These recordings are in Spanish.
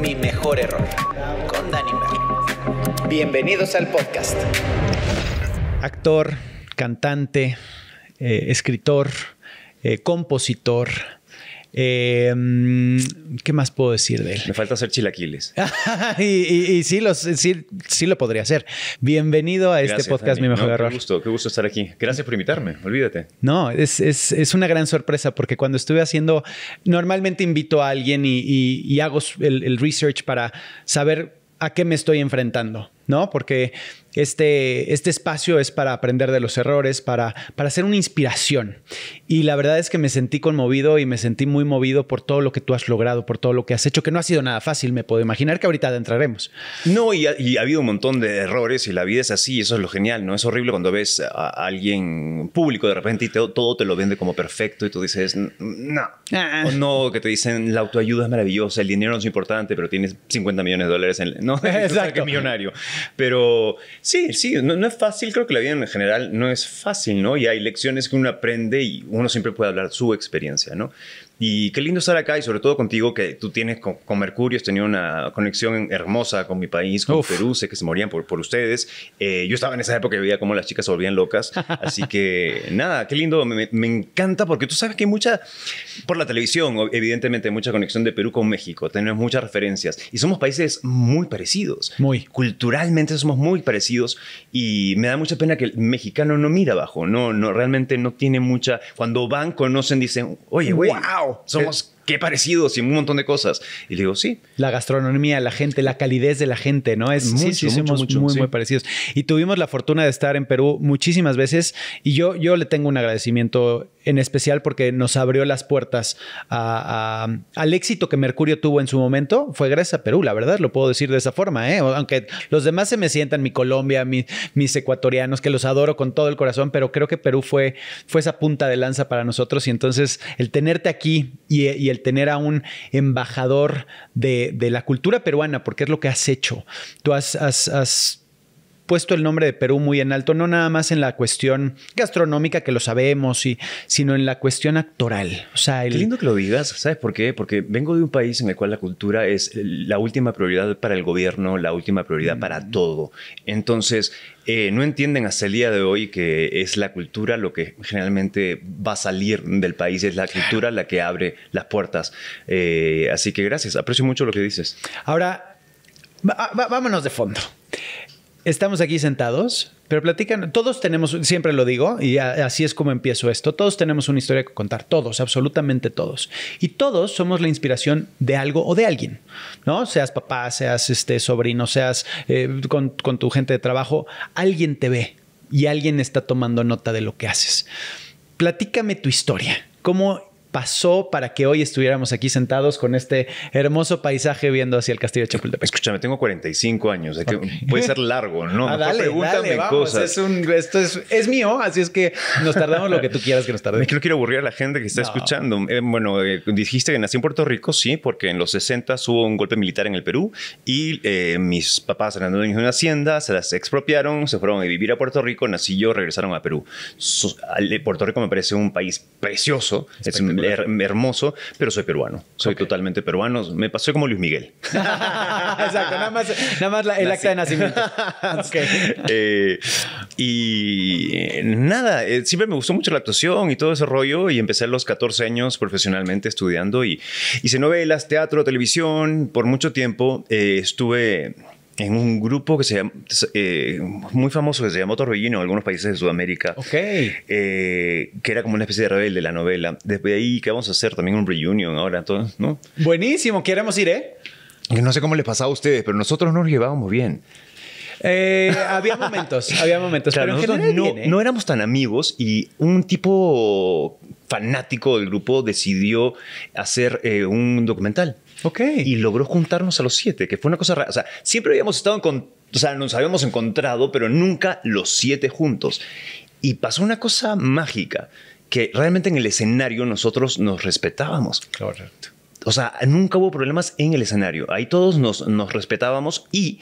Mi mejor error con Danny Merlo. Bienvenidos al podcast. Actor, cantante, eh, escritor, eh, compositor. Eh, mm, ¿Qué más puedo decir de él? Me falta hacer chilaquiles. y, y- y sí, los, sí, sí lo podría hacer. Bienvenido a este podcast, Dani. Mi Mejor No, Error. Qué gusto, qué gusto estar aquí. Gracias por invitarme, olvídate. No, es, es- es una gran sorpresa porque cuando estuve haciendo, normalmente invito a alguien y, y- y hago el, el research para saber a qué me estoy enfrentando, ¿no? Porque este, este espacio es para aprender de los errores, para, para hacer una inspiración. Y la verdad es que me sentí conmovido y me sentí muy movido por todo lo que tú has logrado, por todo lo que has hecho, que no ha sido nada fácil, me puedo imaginar que ahorita adentraremos. No, y ha, y ha habido un montón de errores y la vida es así, eso es lo genial, ¿no? Es horrible cuando ves a alguien público de repente y te- todo te lo vende como perfecto y tú dices, "N- no. Ah. O no, que te dicen, la autoayuda es maravillosa, el dinero no es importante, pero tienes 50 millones de dólares en... No, Exacto. millonario. Pero sí, sí, no, no es fácil, creo que la vida en general no es fácil, ¿no? Y hay lecciones que uno aprende y uno siempre puede hablar su experiencia, ¿no? Y qué lindo estar acá y sobre todo contigo, que tú tienes con, con Mercurio, has tenido una conexión hermosa con mi país, con Uf. Perú, sé que se morían por, por ustedes. Eh, yo estaba en esa época y veía cómo las chicas se volvían locas. Así que nada, qué lindo, me, me encanta porque tú sabes que hay mucha, por la televisión, evidentemente, mucha conexión de Perú con México, tenemos muchas referencias y somos países muy parecidos. Muy. Culturalmente somos muy parecidos y me da mucha pena que el mexicano no mira abajo, no, no, realmente no tiene mucha, cuando van, conocen, dicen, oye, güey, Wow. Somos qué parecidos y un montón de cosas. Y le digo, sí, La gastronomía, la gente, la calidez de la gente, ¿no? Es, Mucho, sí, mucho, somos mucho, muy, sí. muy parecidos. Y tuvimos la fortuna de estar en Perú muchísimas veces y yo, yo le tengo un agradecimiento en especial porque nos abrió las puertas al éxito que Mercurio tuvo en su momento. Fue gracias a Perú, la verdad, lo puedo decir de esa forma, ¿eh? Aunque los demás se me sientan, mi Colombia, mi- mis ecuatorianos, que los adoro con todo el corazón, pero creo que Perú fue, fue esa punta de lanza para nosotros y entonces el tenerte aquí y, el tener a un embajador de, de la cultura peruana, porque es lo que has hecho. Tú has puesto el nombre de Perú muy en alto, no nada más en la cuestión gastronómica que lo sabemos, y, sino en la cuestión actoral. O sea, el, Qué lindo que lo digas, ¿sabes por qué? Porque vengo de un país en el cual la cultura es la última prioridad para el gobierno, la última prioridad para todo. Entonces, eh, no entienden hasta el día de hoy que es la cultura lo que generalmente va a salir del país, es la cultura la que abre las puertas. Eh, así que gracias, aprecio mucho lo que dices. Ahora, vámonos de fondo. Estamos aquí sentados, pero platican, todos tenemos, siempre lo digo, y así es como empiezo esto, todos tenemos una historia que contar, todos, absolutamente todos. Y todos somos la inspiración de algo o de alguien, ¿no? Seas papá, seas este sobrino, seas eh, con, con tu gente de trabajo, alguien te ve y alguien está tomando nota de lo que haces. Platícame tu historia. ¿Cómo pasó para que hoy estuviéramos aquí sentados con este hermoso paisaje viendo hacia el castillo de Chapultepec? Escúchame, tengo 45 años, que puede ser largo, ¿no? Ah, dale, pregúntame dale, vamos. cosas. Es un- esto es, es mío, así es que nos tardamos lo que tú quieras que nos tardemos. no quiero aburrir a la gente que está No. escuchando. Eh, bueno, eh, dijiste que nací en Puerto Rico, sí, porque en los 60 hubo un golpe militar en el Perú y eh, mis papás eran dueños de una hacienda, se las expropiaron, se fueron a vivir a Puerto Rico, nací yo, regresaron a Perú. So- Puerto Rico me parece un país precioso, es her- hermoso, pero soy peruano. Soy totalmente peruano. Me pasé como Luis Miguel. Exacto, nada más, nada más la- el acta de nacimiento. Eh, y nada, eh, siempre me gustó mucho la actuación y todo ese rollo y empecé a los 14 años profesionalmente estudiando y hice novelas, teatro, televisión. Por mucho tiempo eh, estuve en un grupo que se llama, eh, muy famoso que se llama Torbellino en algunos países de Sudamérica. Ok. eh, que era como una especie de rebelde la novela. Desde ahí, ¿qué vamos a hacer? También un reunion ahora, todo, ¿no? Buenísimo, queremos ir, ¿eh? No sé cómo les pasaba a ustedes, pero nosotros nos llevábamos bien. Eh, había momentos, había momentos, Claro, pero en nosotros general no, bien, ¿eh? no éramos tan amigos y un tipo fanático del grupo decidió hacer eh, un documental. Ok. Y logró juntarnos a los siete, que fue una cosa rara. O sea, siempre habíamos estado en... con- O sea, nos habíamos encontrado, pero nunca los siete juntos. Y pasó una cosa mágica, que realmente en el escenario nosotros nos respetábamos. Correcto. o sea, nunca hubo problemas en el escenario. Ahí todos nos, nos respetábamos y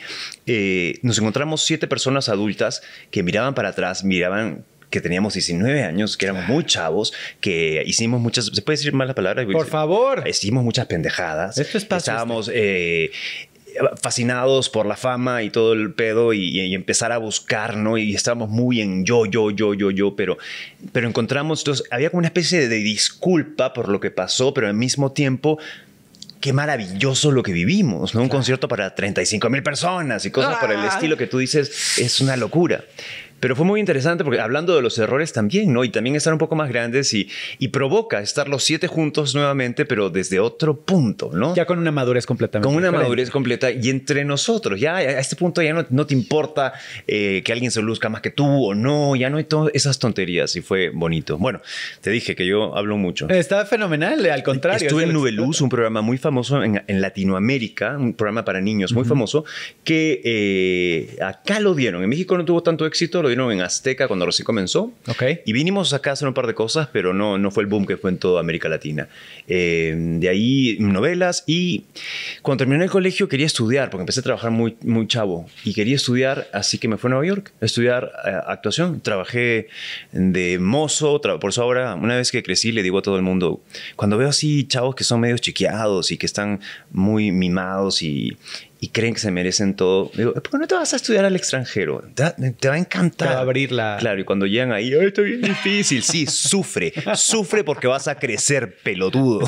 eh, nos encontramos siete personas adultas que miraban para atrás, miraban que teníamos 19 años, que éramos muy chavos, que hicimos muchas, ¿se puede decir mal la palabra? Por favor. Hicimos muchas pendejadas. Esto es Estábamos eh, fascinados por la fama y todo el pedo y, y empezar a buscar, ¿no? Y estábamos muy en yo, yo, yo, yo, yo, pero, pero encontramos, entonces, había como una especie de disculpa por lo que pasó, pero al mismo tiempo qué maravilloso lo que vivimos, ¿no? Un concierto para 35 mil personas y cosas por el estilo que tú dices es una locura. Pero fue muy interesante porque hablando de los errores también, ¿no? Y también estar un poco más grandes y, y provoca estar los siete juntos nuevamente, pero desde otro punto, ¿no? Ya con una madurez completamente. con una diferente. madurez completa y entre nosotros. Ya a este punto ya no, no te importa eh, que alguien se luzca más que tú o no, ya no hay todas esas tonterías y fue bonito. Bueno, te dije que yo hablo mucho. Está fenomenal, al contrario. Estuve es en de lo que Nube se Luz, un programa muy famoso en, en Latinoamérica, un programa para niños muy famoso, que eh, acá lo dieron. En México no tuvo tanto éxito, lo dieron en Azteca cuando recién comenzó. Ok. Y vinimos acá a hacer un par de cosas, pero no, no fue el boom que fue en toda América Latina. Eh, de ahí novelas y cuando terminé el colegio quería estudiar, porque empecé a trabajar muy, muy chavo y quería estudiar, así que me fui a Nueva York a estudiar eh, actuación. Trabajé de mozo, tra- por eso ahora, una vez que crecí, le digo a todo el mundo, cuando veo así chavos que son medio chiqueados y que están muy mimados y, y creen que se merecen todo, digo, ¿por qué no te vas a estudiar al extranjero? Te, va- te va a encantar. Te va a abrir la- Claro, y cuando llegan ahí, "Ay, está bien difícil. Sí, sufre. Sufre porque vas a crecer, pelotudo.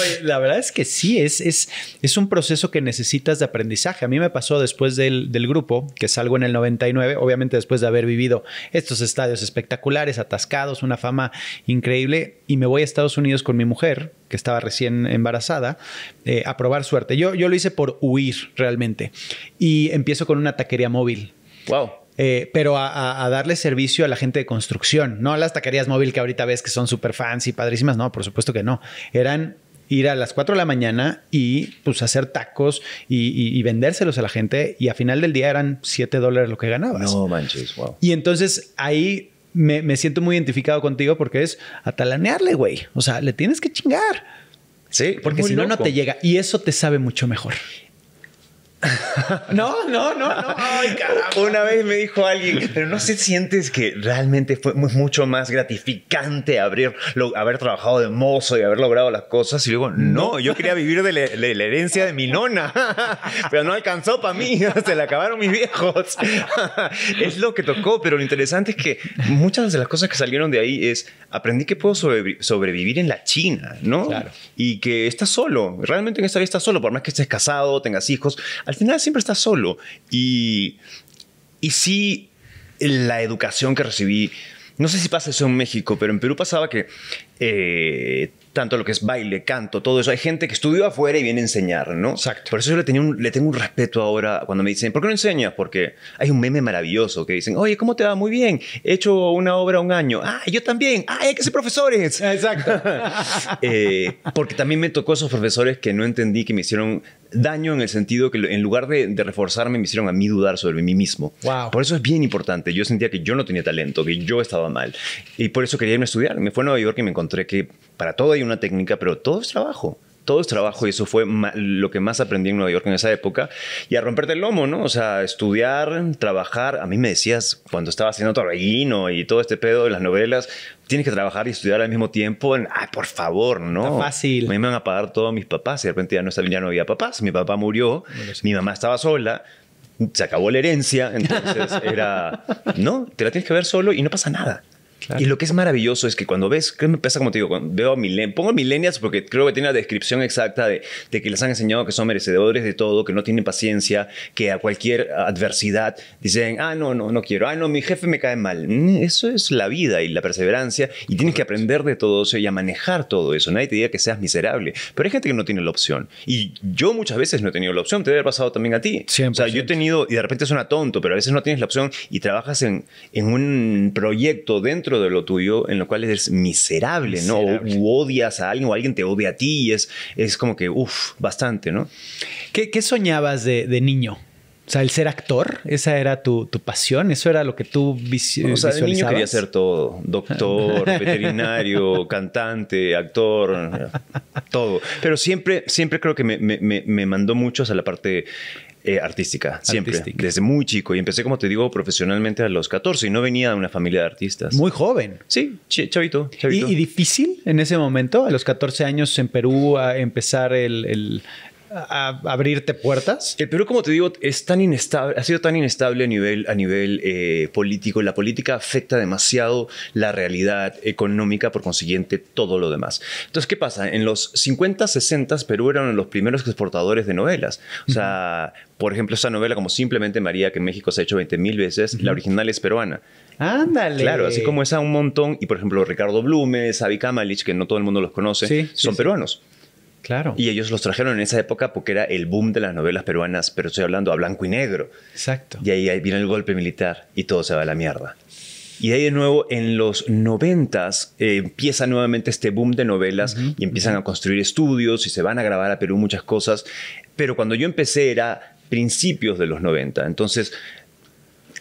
Oye, la verdad es que sí, es, es, es un proceso que necesitas de aprendizaje. A mí me pasó después del, del grupo, que salgo en el 99, obviamente después de haber vivido estos estadios espectaculares, atascados, una fama increíble, y me voy a Estados Unidos con mi mujer, que estaba recién embarazada, eh, a probar suerte. Yo, yo lo hice por huir realmente, y empiezo con una taquería móvil. wow. Eh, pero a, darle servicio a la gente de construcción, no a las taquerías móvil que ahorita ves que son súper fancy, padrísimas, no, por supuesto que no. Eran ir a las 4 de la mañana y pues hacer tacos y, y- y vendérselos a la gente y a final del día eran 7 dólares lo que ganabas. No manches, wow. Y entonces ahí me, me siento muy identificado contigo porque es atalanearle, güey. O sea, le tienes que chingar. Sí, Porque si no, no te llega. Y eso te sabe mucho mejor. no, no, no, no. Ay. Una vez me dijo alguien, pero no sé, sientes que realmente fue mu- mucho más gratificante haber, lo- haber trabajado de mozo y haber logrado las cosas. Y luego, no, yo quería vivir de la, de la herencia de mi nona, pero no alcanzó para mí, se la acabaron mis viejos. es lo que tocó, pero lo interesante es que muchas de las cosas que salieron de ahí es, aprendí que puedo sobrevi- sobrevivir en la China, ¿no? Claro. Y que estás solo, realmente en esta vida estás solo, por más que estés casado, tengas hijos, al final siempre estás solo. Y, y sí, la educación que recibí, no sé si pasa eso en México, pero en Perú pasaba que eh, tanto lo que es baile, canto, todo eso, hay gente que estudió afuera y viene a enseñar, ¿no? Exacto. Por eso yo le, tenía un- le tengo un respeto ahora cuando me dicen, ¿por qué no enseñas? Porque hay un meme maravilloso que dicen, oye, ¿cómo te va? Muy bien, he hecho una obra un año. Ah, yo también. Ah, hay que ser profesores. Exacto. Eh, porque también me tocó esos profesores que no entendí, que me hicieron daño en el sentido que en lugar de, de reforzarme, me hicieron a mí dudar sobre mí mismo. Wow. Por eso es bien importante. Yo sentía que yo no tenía talento, que yo estaba mal. Y por eso quería irme a estudiar. Me fui a Nueva York y me encontré que para todo hay una técnica, pero todo es trabajo. Todo es trabajo y eso fue lo que más aprendí en Nueva York en esa época. Y a romperte el lomo, ¿no? O sea, estudiar, trabajar. A mí me decías cuando estaba haciendo Torbellino y todo este pedo de las novelas, tienes que trabajar y estudiar al mismo tiempo. Ay, por favor, ¿no? Está fácil. A mí me van a pagar todos mis papás y de repente ya no, ya no había papás. Mi papá murió, mi mamá estaba sola, se acabó la herencia, entonces era, no, te la tienes que ver solo y no pasa nada. Claro. Y lo que es maravilloso es que cuando ves, ¿qué me pasa como te digo? Cuando veo millennials, pongo millennials porque creo que tiene la descripción exacta de, de que les han enseñado que son merecedores de todo, que no tienen paciencia, que a cualquier adversidad dicen, ah, no, no, no quiero, ah, no, mi jefe me cae mal. Mm, Eso es la vida y la perseverancia y tienes que aprender de todo eso y a manejar todo eso. Nadie te diga que seas miserable, pero hay gente que no tiene la opción. Y yo muchas veces no he tenido la opción, te debe haber pasado también a ti. O sea, 100%. yo he tenido, y de repente suena tonto, pero a veces no tienes la opción y trabajas en, en un proyecto dentro de lo tuyo en lo cual eres miserable, ¿no? O odias a alguien o alguien te odia a ti y es, es como que, uff, bastante, ¿no? ¿Qué, qué soñabas de, de niño? O sea, el ser actor, esa era tu, tu pasión, eso era lo que tú vis O sea, niño visualizabas? quería ser todo. Doctor, veterinario, cantante, actor, todo. Pero siempre, siempre creo que me, me- me- mandó mucho hacia la parte eh, artística. Siempre. Artística. Desde muy chico. Y empecé, como te digo, profesionalmente a los 14 y no venía de una familia de artistas. Muy joven. Sí, ch- chavito, ¿Y, difícil en ese momento, a los 14 años en Perú, a empezar el, el- a, abrirte puertas? El Perú, como te digo, es tan inestable, ha sido tan inestable a nivel, a nivel eh, político. La política afecta demasiado la realidad económica, por consiguiente, todo lo demás. Entonces, ¿qué pasa? En los 50, 60, Perú era uno de los primeros exportadores de novelas. O sea, por ejemplo, esa novela como Simplemente María, que en México se ha hecho 20 mil veces, la original es peruana. Ándale. Claro, así como esa un montón. Y, por ejemplo, Ricardo Blume, Sabi Kamalich, que no todo el mundo los conoce, Sí, son sí. peruanos. Claro. Y ellos los trajeron en esa época porque era el boom de las novelas peruanas, pero estoy hablando a blanco y negro. Exacto. Y ahí, ahí viene el golpe militar y todo se va a la mierda. Y de ahí de nuevo, en los noventas, eh, empieza nuevamente este boom de novelas y empiezan a construir estudios y se van a grabar a Perú muchas cosas. Pero cuando yo empecé era principios de los 90. Entonces,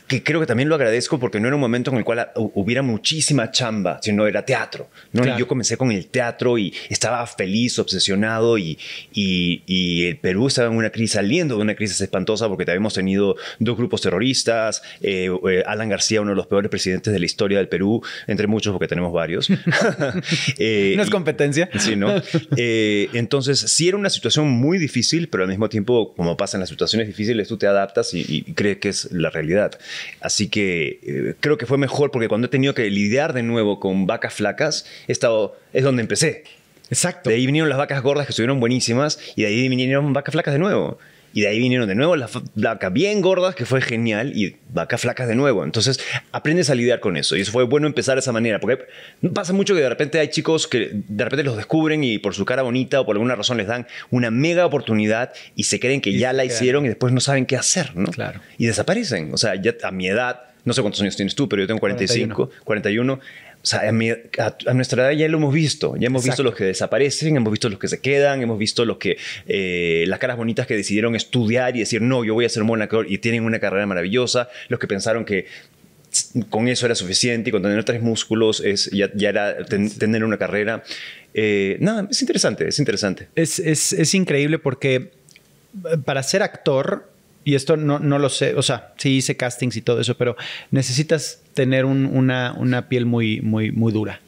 que creo que también lo agradezco porque no era un momento en el cual hu- hubiera muchísima chamba, sino era teatro. ¿no? Claro. Y yo comencé con el teatro y estaba feliz, obsesionado y, y- y el Perú estaba en una crisis, saliendo de una crisis espantosa porque habíamos tenido dos grupos terroristas, eh, eh, Alan García, uno de los peores presidentes de la historia del Perú, entre muchos porque tenemos varios. Eh, no es y- competencia. Sí, ¿no? Eh, entonces, sí era una situación muy difícil, pero al mismo tiempo, como pasa en las situaciones difíciles, tú te adaptas y, y crees que es la realidad. Así que eh, creo que fue mejor porque cuando he tenido que lidiar de nuevo con vacas flacas, he estado, es donde empecé. Exacto. De ahí vinieron las vacas gordas que estuvieron buenísimas y de ahí vinieron vacas flacas de nuevo. Y de ahí vinieron de nuevo las vacas bien gordas, que fue genial, y vacas flacas de nuevo. Entonces aprendes a lidiar con eso. Y eso fue bueno empezar de esa manera. Porque pasa mucho que de repente hay chicos que de repente los descubren y por su cara bonita o por alguna razón les dan una mega oportunidad y se creen que Y ya la quedan. hicieron y después no saben qué hacer, ¿no? Claro. Y desaparecen. O sea, ya a mi edad, no sé cuántos años tienes tú, pero yo tengo 45, 41. O sea, a, mi- a- a nuestra edad ya lo hemos visto. Ya hemos visto los que desaparecen, hemos visto los que se quedan, hemos visto los que, eh, las caras bonitas que decidieron estudiar y decir, no, yo voy a ser mona y tienen una carrera maravillosa, los que pensaron que con eso era suficiente y con tener tres músculos es, ya, ya era ten- tener una carrera. Eh, nada, es interesante, es interesante. Es, es- es increíble porque eh, para ser actor, y esto no, no lo sé, o sea, sí hice castings y todo eso, pero necesitas tener un- una, una piel muy, muy, muy dura.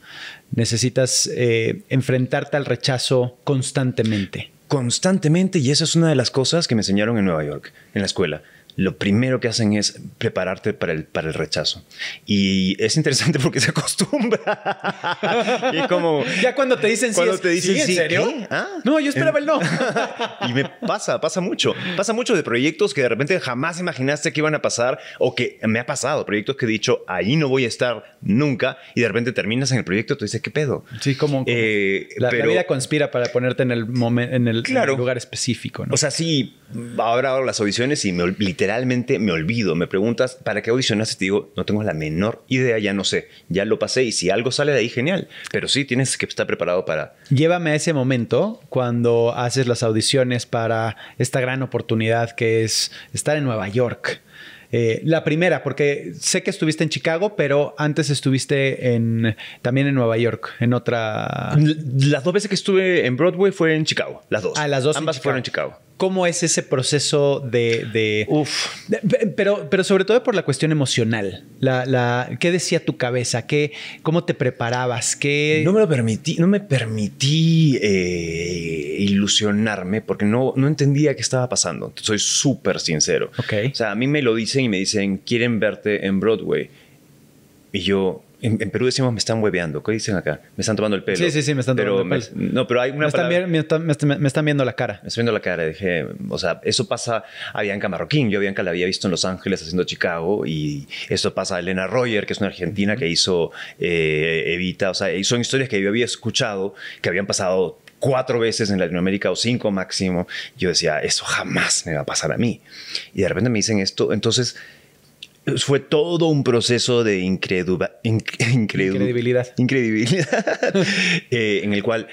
Necesitas eh, enfrentarte al rechazo constantemente. constantemente y esa es una de las cosas que me enseñaron en Nueva York, en la escuela. Lo primero que hacen es prepararte para el, para el rechazo. Y es interesante porque se acostumbra. y como... Ya cuando te dicen sí, Cuando es- te dicen ¿sí, ¿en sí, serio? ¿Ah? No, yo esperaba el no. y me pasa, pasa mucho. Pasa mucho de proyectos que de repente jamás imaginaste que iban a pasar o que me ha pasado. Proyectos que he dicho, ahí no voy a estar nunca. Y de repente terminas en el proyecto y tú dices, ¿qué pedo? Sí, como, Eh, la, la pero- vida conspira para ponerte en el, momen- en el, en Claro. el lugar específico. ¿no? O sea, sí, ahora hago las audiciones y me ol- literalmente me olvido. Me preguntas, ¿para qué audicionaste? Te digo, no tengo la menor idea, ya no sé. Ya lo pasé y si algo sale de ahí, genial. Pero sí, tienes que estar preparado para... Llévame a ese momento cuando haces las audiciones para esta gran oportunidad que es estar en Nueva York. Eh, la primera, porque sé que estuviste en Chicago, pero antes estuviste en, también en Nueva York, en otra... Las dos veces que estuve en Broadway fue en Chicago. Las dos. Ah, las dos en Ambas fueron en Chicago. ¿Cómo es ese proceso de... de- Uf. de- pero, pero sobre todo por la cuestión emocional. La, la, ¿Qué decía tu cabeza? ¿Qué, ¿Cómo te preparabas? ¿Qué... No me lo permití, no me permití eh, ilusionarme porque no, no entendía qué estaba pasando. Soy súper sincero. Ok. O sea, a mí me lo dicen y me dicen, quieren verte en Broadway. Y yo, en, en Perú decimos, me están hueveando. ¿Qué dicen acá? Me están tomando el pelo. Sí, sí, sí, me están Pero tomando el pelo. me- no, pero hay me, una están, palabra- viendo- me están- me están- me están viendo la cara. me estoy viendo la cara, dije, o sea, eso pasa a Bianca Marroquín. Yo a Bianca la había visto en Los Ángeles haciendo Chicago y esto pasa a Elena Roger, que es una argentina que hizo eh, Evita. O sea, son historias que yo había escuchado, que habían pasado cuatro veces en Latinoamérica o cinco máximo. Yo decía, eso jamás me va a pasar a mí. Y de repente me dicen esto, entonces fue todo un proceso de incredu- incre- incredu- Incredibilidad. incredibilidad, eh, en el cual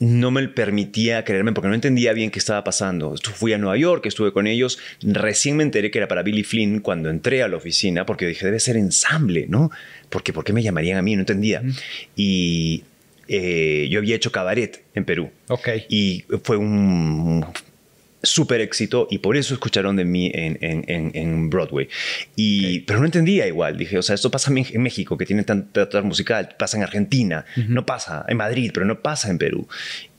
no me permitía creerme porque no entendía bien qué estaba pasando. Fui a Nueva York, estuve con ellos, recién me enteré que era para Billy Flynn cuando entré a la oficina porque dije, debe ser ensamble, ¿no? Porque ¿por qué me llamarían a mí? No entendía. Y eh, yo había hecho cabaret en Perú. Ok. Y fue un súper éxito y por eso escucharon de mí en, en, en, Broadway. Y, Pero no entendía igual. Dije, o sea, esto pasa en México, que tiene tanta teatro musical, pasa en Argentina, no pasa en Madrid, pero no pasa en Perú.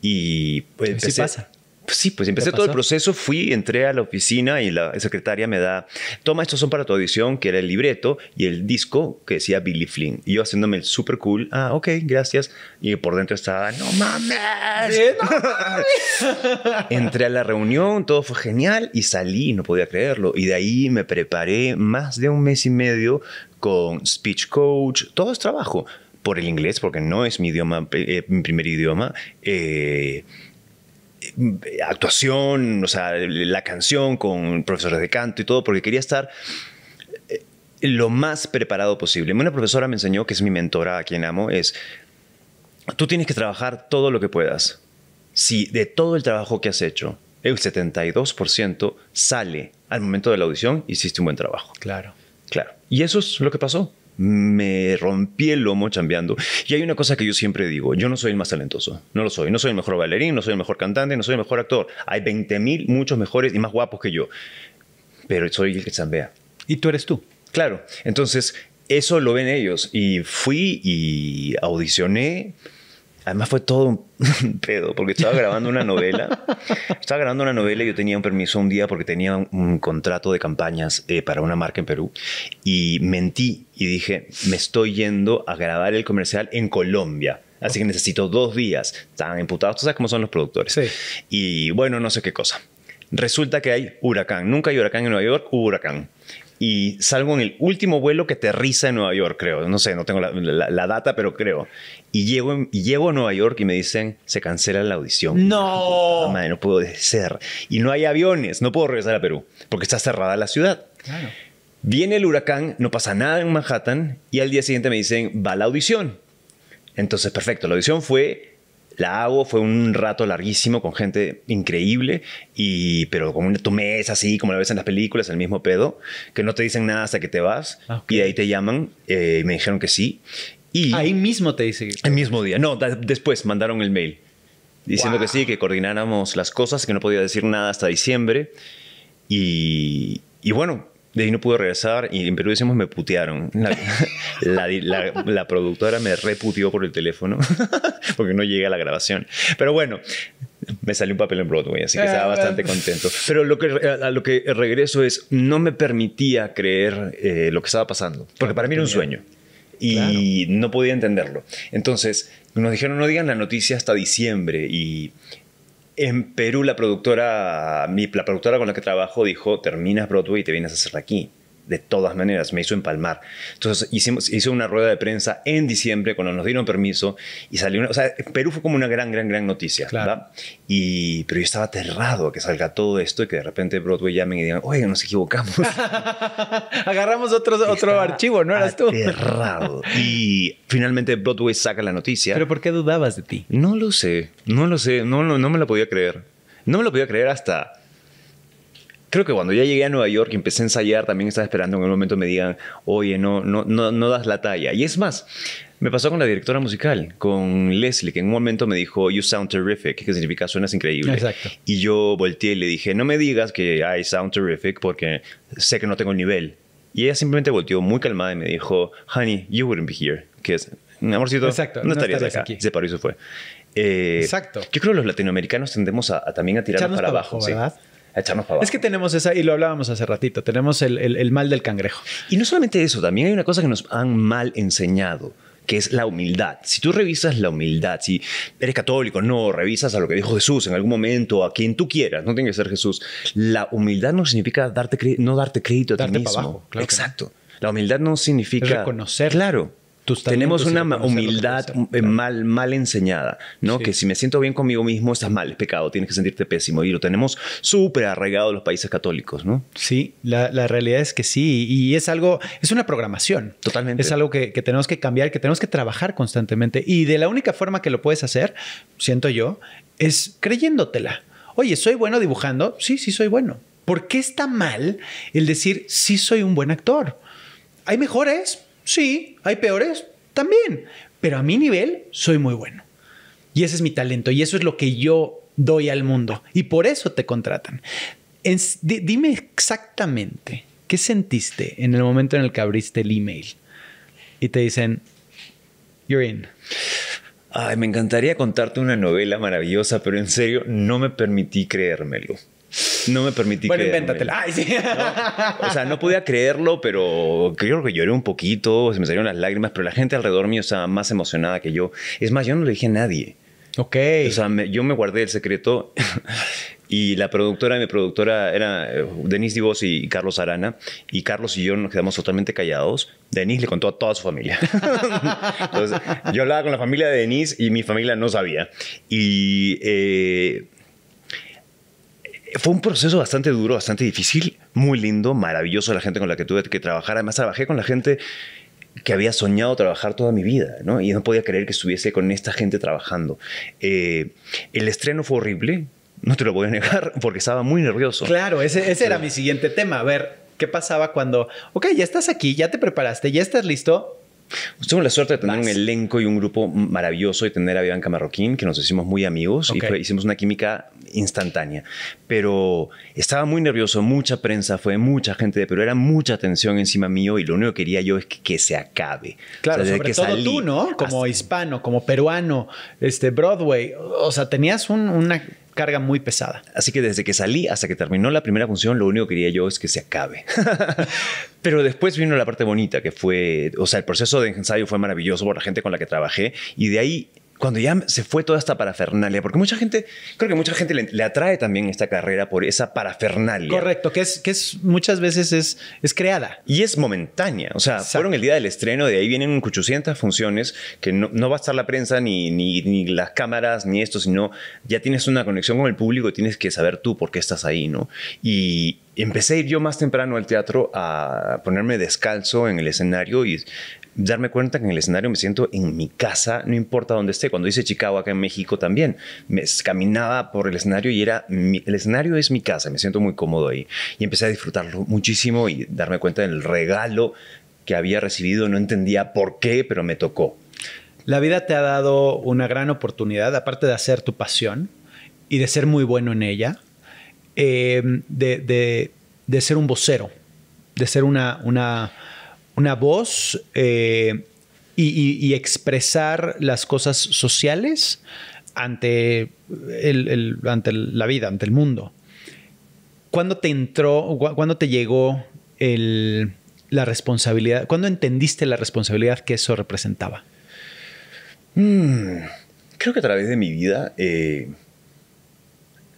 Y pues, sí pasa. Pues sí, pues empecé todo el proceso, fui, entré a la oficina y la secretaria me da, toma, estos son para tu audición, que era el libreto y el disco que decía Billy Flynn. Y yo haciéndome el súper cool, ah, ok, gracias. Y por dentro estaba, no mames. entré a la reunión, todo fue genial y salí, no podía creerlo. Y de ahí me preparé más de un mes y medio con speech coach, todo es trabajo por el inglés, porque no es mi idioma, eh, mi primer idioma. Eh, actuación, o sea, la canción con profesores de canto y todo, porque quería estar eh, lo más preparado posible. Una profesora me enseñó, que es mi mentora, a quien amo, es, tú tienes que trabajar todo lo que puedas. Si de todo el trabajo que has hecho, el 72% sale al momento de la audición, hiciste un buen trabajo. Claro. Claro. Y eso es lo que pasó me rompí el lomo chambeando. Y hay una cosa que yo siempre digo, yo no soy el más talentoso, no lo soy, no soy el mejor bailarín, no soy el mejor cantante, no soy el mejor actor. Hay 20 mil, muchos mejores y más guapos que yo, pero soy el que chambea. Y tú eres tú. Claro, entonces eso lo ven ellos y fui y audicioné Además fue todo un pedo, porque estaba grabando una novela. estaba grabando una novela y yo tenía un permiso un día porque tenía un, contrato de campañas eh, para una marca en Perú. Y mentí y dije, me estoy yendo a grabar el comercial en Colombia. Así que necesito dos días. Estaban imputados, tú sabes cómo son los productores. Sí. Y bueno, no sé qué cosa. Resulta que hay huracán. Nunca hay huracán en Nueva York, hubo huracán y salgo en el último vuelo que aterriza en Nueva York, creo. No sé, no tengo la, data, pero creo. Y llego, y llego a Nueva York y me dicen, se cancela la audición. No. Madre, no puedo ser. Y no hay aviones, no puedo regresar a Perú, porque está cerrada la ciudad. Claro. Viene el huracán, no pasa nada en Manhattan, y al día siguiente me dicen, va la audición. Entonces, perfecto, la audición fue la hago, fue un rato larguísimo con gente increíble, y, pero con una, tu mesa así, como la ves en las películas, el mismo pedo, que no te dicen nada hasta que te vas, Ah, y ahí te llaman, eh, me dijeron que sí. Y Ahí mismo te dice. el mismo día, no, después mandaron el mail diciendo Wow. que sí, que coordináramos las cosas, que no podía decir nada hasta diciembre. Y, y bueno, de ahí no pude regresar y en Perú decimos me putearon. La, la, la- la productora me reputió por el teléfono porque no llegué a la grabación. Pero bueno, me salió un papel en Broadway, así que estaba Ah, bastante contento. Pero lo que, a lo que regreso es, no me permitía creer eh, lo que estaba pasando, porque para mí era un sueño y no podía entenderlo. Entonces nos dijeron no digan la noticia hasta diciembre y en Perú la productora, la productora con la que trabajo dijo terminas Broadway y te vienes a hacerla aquí. De todas maneras, me hizo empalmar. Entonces hicimos, hizo una rueda de prensa en diciembre cuando nos dieron permiso y salió una, o sea, Perú fue como una gran, gran, gran noticia, Claro. ¿verdad? Y, pero yo estaba aterrado a que salga todo esto y que de repente Broadway llamen y digan, oye, nos equivocamos. Agarramos otro, otro archivo, ¿no eras tú? Aterrado. Y finalmente Broadway saca la noticia. Pero ¿por qué dudabas de ti? no lo sé, no lo sé, no, no, no me lo podía creer. No me lo podía creer hasta... Creo que cuando ya llegué a Nueva York y empecé a ensayar, también estaba esperando en un momento me digan, oye, no, no, no, no das la talla. Y es más, me pasó con la directora musical, con Leslie, que en un momento me dijo, you sound terrific, que significa suenas increíble. Exacto. Y yo volteé y le dije, no me digas que I sound terrific porque sé que no tengo el nivel. Y ella simplemente volteó muy calmada y me dijo, honey, you wouldn't be here. Que es, amorcito, Exacto, no, no estarías, estarías acá. aquí. Se paró y se fue. Eh, Exacto. Yo creo que los latinoamericanos tendemos a, a también a tirarnos para abajo. abajo, sí. ¿verdad? A echarnos para abajo. Es que tenemos esa, y lo hablábamos hace ratito, tenemos el, el- el mal del cangrejo. Y no solamente eso, también hay una cosa que nos han mal enseñado, que es la humildad. Si tú revisas la humildad, si eres católico, no, revisas a lo que dijo Jesús en algún momento, a quien tú quieras, no tiene que ser Jesús. La humildad no significa darte no darte crédito a Darte ti mismo. abajo, claro no. Exacto. La humildad no significa... Reconocer. Claro. Tenemos una humildad eh, mal, mal enseñada, ¿no? Sí. Que si me siento bien conmigo mismo, estás mal, es pecado, tienes que sentirte pésimo. Y lo tenemos súper arraigado en los países católicos, ¿no? Sí, la, la realidad es que sí. Y es algo, es una programación. Totalmente. Es algo que, que tenemos que cambiar, que tenemos que trabajar constantemente. Y de la única forma que lo puedes hacer, siento yo, es creyéndotela. Oye, ¿soy bueno dibujando? Sí, sí, soy bueno. ¿Por qué está mal el decir, sí, soy un buen actor? ¿Hay mejores? Sí. ¿Hay peores? También. Pero a mi nivel, soy muy bueno. Y ese es mi talento. Y eso es lo que yo doy al mundo. Y por eso te contratan. Dime exactamente qué sentiste en el momento en el que abriste el email y te dicen, you're in. Ay, me encantaría contarte una novela maravillosa, pero en serio, no me permití creérmelo. No me permití Bueno, invéntatela. Ay, sí. O sea, no podía creerlo, pero creo que lloré un poquito, se me salieron las lágrimas, pero la gente alrededor mío estaba más emocionada que yo. Es más, yo no le dije a nadie. ok. O sea, me- yo me guardé el secreto y la productora de mi productora era eh, Denise Divos y Carlos Arana. Y Carlos y yo nos quedamos totalmente callados. Denise le contó a toda su familia. Entonces, yo hablaba con la familia de Denise y mi familia no sabía. Y eh, fue un proceso bastante duro, bastante difícil, muy lindo, maravilloso la gente con la que tuve que trabajar. Además, trabajé con la gente que había soñado trabajar toda mi vida, ¿no? Y no podía creer que estuviese con esta gente trabajando. Eh, el estreno fue horrible, no te lo voy a negar, porque estaba muy nervioso. Claro, ese, ese era mi siguiente tema. A ver, ¿qué pasaba cuando, ok, ya estás aquí, ya te preparaste, ya estás listo? Tuve la suerte de tener Vas. un elenco y un grupo maravilloso y tener a Bianca Marroquín, que nos hicimos muy amigos y fue- hicimos una química instantánea. Pero estaba muy nervioso, mucha prensa, fue mucha gente, pero era mucha tensión encima mío y lo único que quería yo es que, que se acabe. Claro, O sea, sobre que todo tú, ¿no? Como hasta- hispano, como peruano, este, Broadway. O sea, tenías un- una carga muy pesada. Así que desde que salí hasta que terminó la primera función, lo único que quería yo es que se acabe. Pero después vino la parte bonita, que fue, o sea, el proceso de ensayo fue maravilloso por la gente con la que trabajé y de ahí cuando ya se fue toda esta parafernalia, porque mucha gente, creo que mucha gente le, le atrae también esta carrera por esa parafernalia. Correcto, que es, que es muchas veces es, es creada. Y es momentánea. O sea, Exacto. fueron el día del estreno, de ahí vienen 800 funciones, que no, no va a estar la prensa, ni, ni, ni las cámaras, ni esto, sino ya tienes una conexión con el público tienes que saber tú por qué estás ahí, ¿no? Y empecé a ir yo más temprano al teatro a ponerme descalzo en el escenario y darme cuenta que en el escenario me siento en mi casa, no importa dónde esté. Cuando hice Chicago acá en México también, me caminaba por el escenario y era, mi- el escenario es mi casa, me siento muy cómodo ahí. Y empecé a disfrutarlo muchísimo y darme cuenta del regalo que había recibido, no entendía por qué, pero me tocó. La vida te ha dado una gran oportunidad, aparte de hacer tu pasión y de ser muy bueno en ella, eh, de, de- de ser un vocero, de ser una, una, una voz eh, y, expresar las cosas sociales ante, el- ante la vida, ante el mundo. ¿Cuándo te entró, cu- cuándo te llegó la responsabilidad? ¿Cuándo entendiste la responsabilidad que eso representaba? Mm, creo que a través de mi vida eh,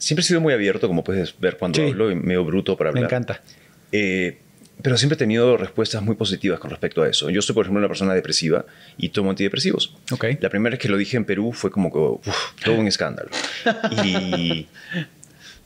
siempre he sido muy abierto, como puedes ver cuando Sí. hablo, y medio bruto para Me hablar. encanta. Eh, pero siempre he tenido respuestas muy positivas con respecto a eso. Yo soy, por ejemplo, una persona depresiva y tomo antidepresivos. Ok. La primera vez que lo dije en Perú fue como que, uf, todo un escándalo. Y,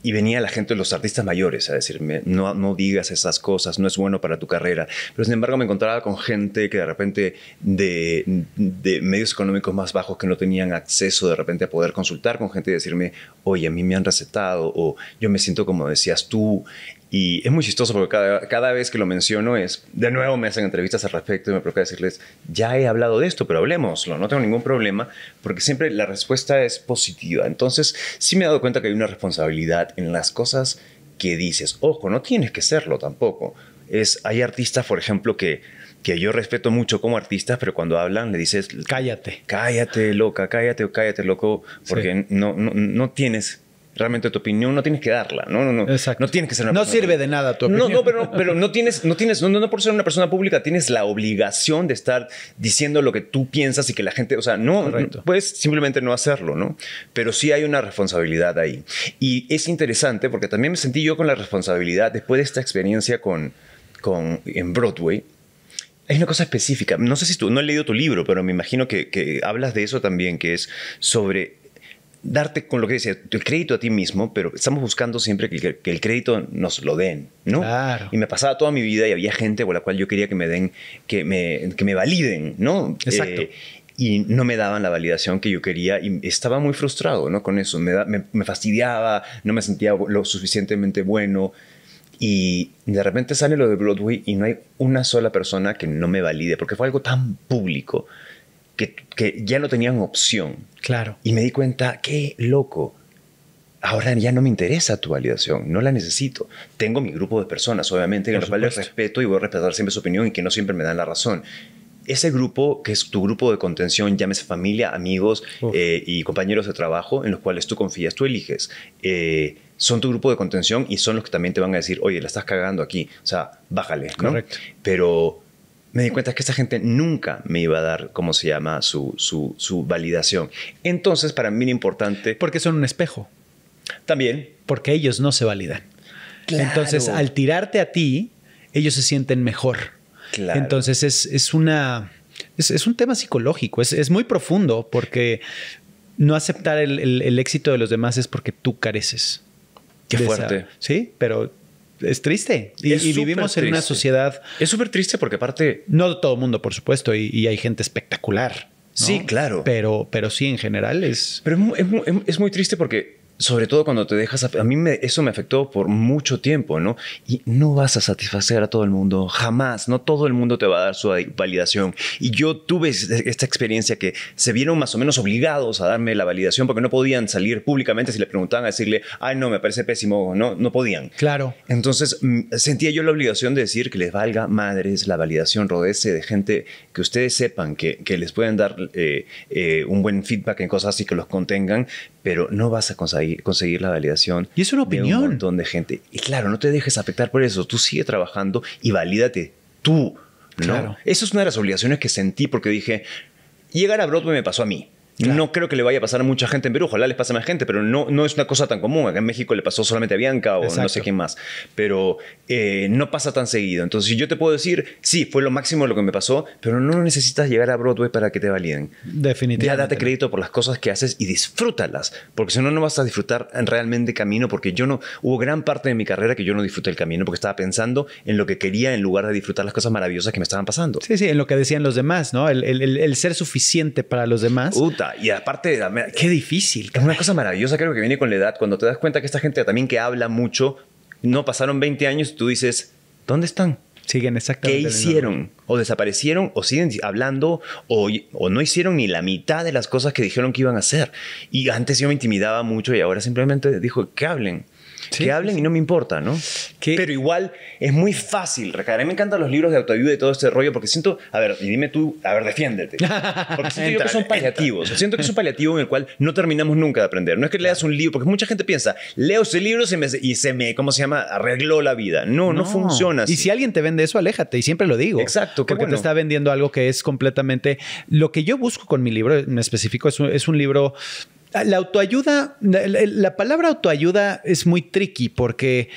y venía la gente, los artistas mayores, a decirme, no, no digas esas cosas, no es bueno para tu carrera. Pero sin embargo me encontraba con gente que de repente de, de medios económicos más bajos que no tenían acceso de repente a poder consultar con gente y decirme, oye, a mí me han recetado o yo me siento como decías tú. Y es muy chistoso porque cada, cada vez que lo menciono es, de nuevo me hacen entrevistas al respecto y me provoca decirles, ya he hablado de esto, pero hablemoslo, no tengo ningún problema, porque siempre la respuesta es positiva. Entonces, sí me he dado cuenta que hay una responsabilidad en las cosas que dices. Ojo, no tienes que serlo tampoco. Es, hay artistas, por ejemplo, que, que yo respeto mucho como artistas, pero cuando hablan le dices, Cállate. cállate, loca, cállate o cállate, loco, porque no, no, no tienes realmente tu opinión, no tienes que darla, no, no, no. Exacto. No tienes que ser una No persona sirve de nada tu no, opinión. no, pero, pero no tienes, no tienes, no, no por ser una persona pública, tienes la obligación de estar diciendo lo que tú piensas y que la gente, o sea, no, Correcto. puedes simplemente no hacerlo, ¿no? Pero sí hay una responsabilidad ahí. Y es interesante porque también me sentí yo con la responsabilidad después de esta experiencia con, con, en Broadway. hay una cosa específica. No sé si tú, no he leído tu libro, pero me imagino que, que hablas de eso también, que es sobre darte con lo que decía, el crédito a ti mismo, pero estamos buscando siempre que, el crédito nos lo den, ¿no? Claro. Y me pasaba toda mi vida y había gente por la cual yo quería que me den, que me, que me validen, ¿no? Exacto. Eh, y no me daban la validación que yo quería y estaba muy frustrado, ¿no? Con eso, me, me, me fastidiaba, no me sentía lo suficientemente bueno. Y de repente sale lo de Broadway y no hay una sola persona que no me valide, porque fue algo tan público que, que ya no tenían opción. Claro. Y me di cuenta, qué loco. Ahora ya no me interesa tu validación, no la necesito. Tengo mi grupo de personas, obviamente, que cuales respeto y voy a respetar siempre su opinión y que no siempre me dan la razón. Ese grupo, que es tu grupo de contención, llámese familia, amigos eh, y compañeros de trabajo, en los cuales tú confías, tú eliges, eh, son tu grupo de contención y son los que también te van a decir, oye, la estás cagando aquí, o sea, bájale, ¿no? Correcto. Pero me di cuenta que esta gente nunca me iba a dar, ¿cómo se llama?, su, su, su validación. Entonces, para mí era importante... Porque son un espejo. También. Porque ellos no se validan. Entonces, al tirarte a ti, ellos se sienten mejor. Claro. Entonces, es, es una... Es, es, un tema psicológico, es, es, muy profundo porque no aceptar el, el, el, éxito de los demás es porque tú careces. Qué fuerte. Esa, sí, pero es triste. Y, y vivimos triste. en una sociedad. Es súper triste porque, aparte. No de todo el mundo, por supuesto, y, y hay gente espectacular. ¿no? Sí, claro. Pero, pero sí, en general es. Pero es, es, es muy triste porque sobre todo cuando te dejas, a, a mí me, eso me afectó por mucho tiempo, ¿no? Y no vas a satisfacer a todo el mundo, jamás, no todo el mundo te va a dar su validación. Y yo tuve esta experiencia que se vieron más o menos obligados a darme la validación porque no podían salir públicamente si le preguntaban a decirle, ay, no, me parece pésimo, no, no podían. Claro. Entonces sentía yo la obligación de decir que les valga madres la validación, rodece de gente que ustedes sepan que, que les pueden dar eh, eh, un buen feedback en cosas así que los contengan, pero no vas a conseguir, conseguir la validación. Y es una opinión. De un montón de gente. Y claro, no te dejes afectar por eso. Tú sigue trabajando y valídate tú. ¿no? Claro. Eso es una de las obligaciones que sentí porque dije, llegar a Broadway me pasó a mí. Claro. No creo que le vaya a pasar a mucha gente en Perú, ojalá les pase a más gente, pero no, no es una cosa tan común. Acá en México le pasó solamente a Bianca o Exacto. no sé quién más, pero eh, no pasa tan seguido. Entonces, yo te puedo decir, sí, fue lo máximo lo que me pasó, pero no necesitas llegar a Broadway para que te validen. Definitivamente. Ya date crédito por las cosas que haces y disfrútalas, porque si no, no vas a disfrutar realmente camino, porque yo no, hubo gran parte de mi carrera que yo no disfruté el camino, porque estaba pensando en lo que quería en lugar de disfrutar las cosas maravillosas que me estaban pasando. Sí, sí, en lo que decían los demás, ¿no? El, el, el ser suficiente para los demás. Uta, y aparte Qué difícil. Es una cosa maravillosa, creo que viene con la edad. Cuando te das cuenta que esta gente también que habla mucho, no pasaron 20 años, tú dices, ¿dónde están? Siguen exactamente. ¿Qué hicieron? O desaparecieron, o siguen hablando, o, o, no hicieron ni la mitad de las cosas que dijeron que iban a hacer. Y antes yo me intimidaba mucho y ahora simplemente dijo que hablen. Sí, que hablen sí. y no me importa, ¿no? ¿Qué? Pero igual es muy fácil recaer. A mí me encantan los libros de autoayuda y todo este rollo porque siento, a ver, y dime tú, a ver, defiéndete. Porque siento yo que son paliativos. Siento que es un paliativo en el cual no terminamos nunca de aprender. No es que leas un libro, porque mucha gente piensa, leo ese libro y se me, ¿cómo se llama? Arregló la vida. No, no, no funciona así. Y si alguien te vende eso, aléjate. Y siempre lo digo. Exacto. Porque bueno. te está vendiendo algo que es completamente... Lo que yo busco con mi libro, en específico, es un, es un libro la autoayuda, la, la, palabra autoayuda es muy tricky porque,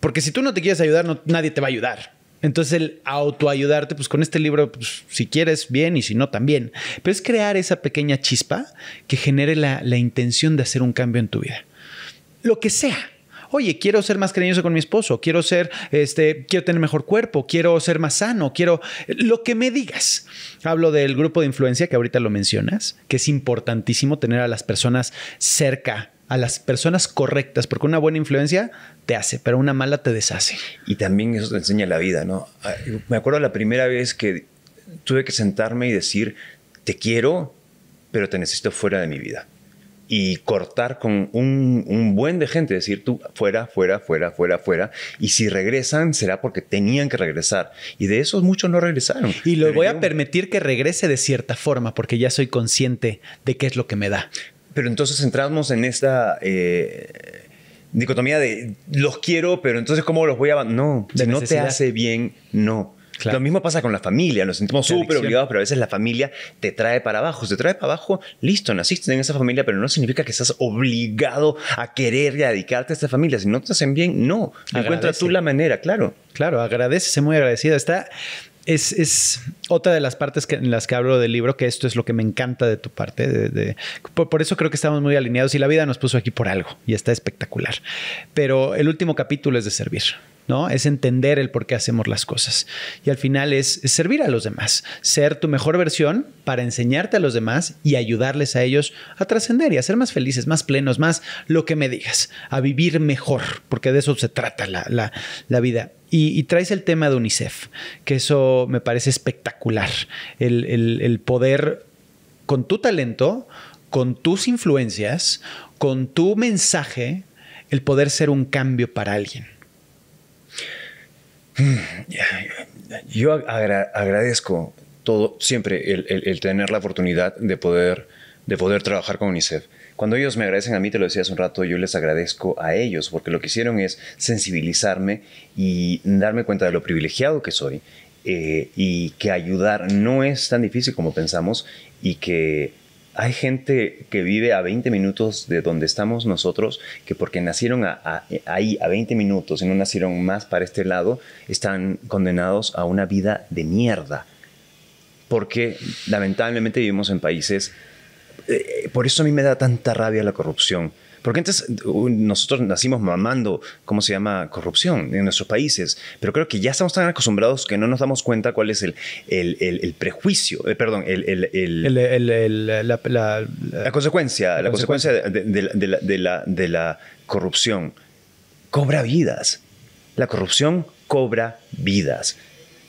porque si tú no te quieres ayudar, no, nadie te va a ayudar. Entonces el autoayudarte, pues con este libro, pues, si quieres, bien, y si no, también. Pero es crear esa pequeña chispa que genere la, la intención de hacer un cambio en tu vida. Lo que sea. Oye, quiero ser más cariñoso con mi esposo, quiero ser, este, quiero tener mejor cuerpo, quiero ser más sano, quiero lo que me digas. Hablo del grupo de influencia que ahorita lo mencionas, que es importantísimo tener a las personas cerca, a las personas correctas, porque una buena influencia te hace, pero una mala te deshace. Y también eso te enseña la vida, ¿no? Me acuerdo la primera vez que tuve que sentarme y decir, te quiero, pero te necesito fuera de mi vida y cortar con un, un, buen de gente, decir tú fuera, fuera, fuera, fuera, fuera. Y si regresan, será porque tenían que regresar. Y de esos muchos no regresaron. Y lo Pero voy yo... a permitir que regrese de cierta forma, porque ya soy consciente de qué es lo que me da. Pero entonces entramos en esta... Eh, dicotomía de los quiero, pero entonces ¿cómo los voy a... No, si no te hace bien, no. Claro. Lo mismo pasa con la familia, nos sentimos súper obligados, pero a veces la familia te trae para abajo. Si te trae para abajo, listo, naciste en esa familia, pero no significa que estás obligado a querer y a dedicarte a esta familia. Si no te hacen bien, no. Agradece. Encuentra tú la manera, claro. Claro, agradece, sé muy agradecido. Está. es, otra de las partes en las que hablo del libro, que esto es lo que me encanta de tu parte. De, por, eso creo que estamos muy alineados y la vida nos puso aquí por algo y está espectacular. Pero el último capítulo es de servir. ¿No? Es entender el por qué hacemos las cosas. Y al final es, servir a los demás, ser tu mejor versión para enseñarte a los demás y ayudarles a ellos a trascender y a ser más felices, más plenos, más lo que me digas, a vivir mejor, porque de eso se trata la, vida. Y, traes el tema de UNICEF, que eso me parece espectacular, el poder con tu talento, con tus influencias, con tu mensaje, el poder ser un cambio para alguien. Yo agradezco todo, siempre el, tener la oportunidad de poder, de poder trabajar con UNICEF. Cuando ellos me agradecen a mí, te lo decía hace un rato, yo les agradezco a ellos, porque lo que hicieron es sensibilizarme y darme cuenta de lo privilegiado que soy eh, y que ayudar no es tan difícil como pensamos y que hay gente que vive a 20 minutos de donde estamos nosotros, que porque nacieron ahí a 20 minutos y no nacieron más para este lado, están condenados a una vida de mierda. Porque lamentablemente vivimos en países... Eh, por eso a mí me da tanta rabia la corrupción porque antes nosotros nacimos mamando, ¿cómo se llama? Corrupción en nuestros países. Pero creo que ya estamos tan acostumbrados que no nos damos cuenta cuál es el, el, prejuicio, eh, perdón, la, consecuencia, la, consecuencia de, la, de la corrupción. Cobra vidas. La corrupción cobra vidas.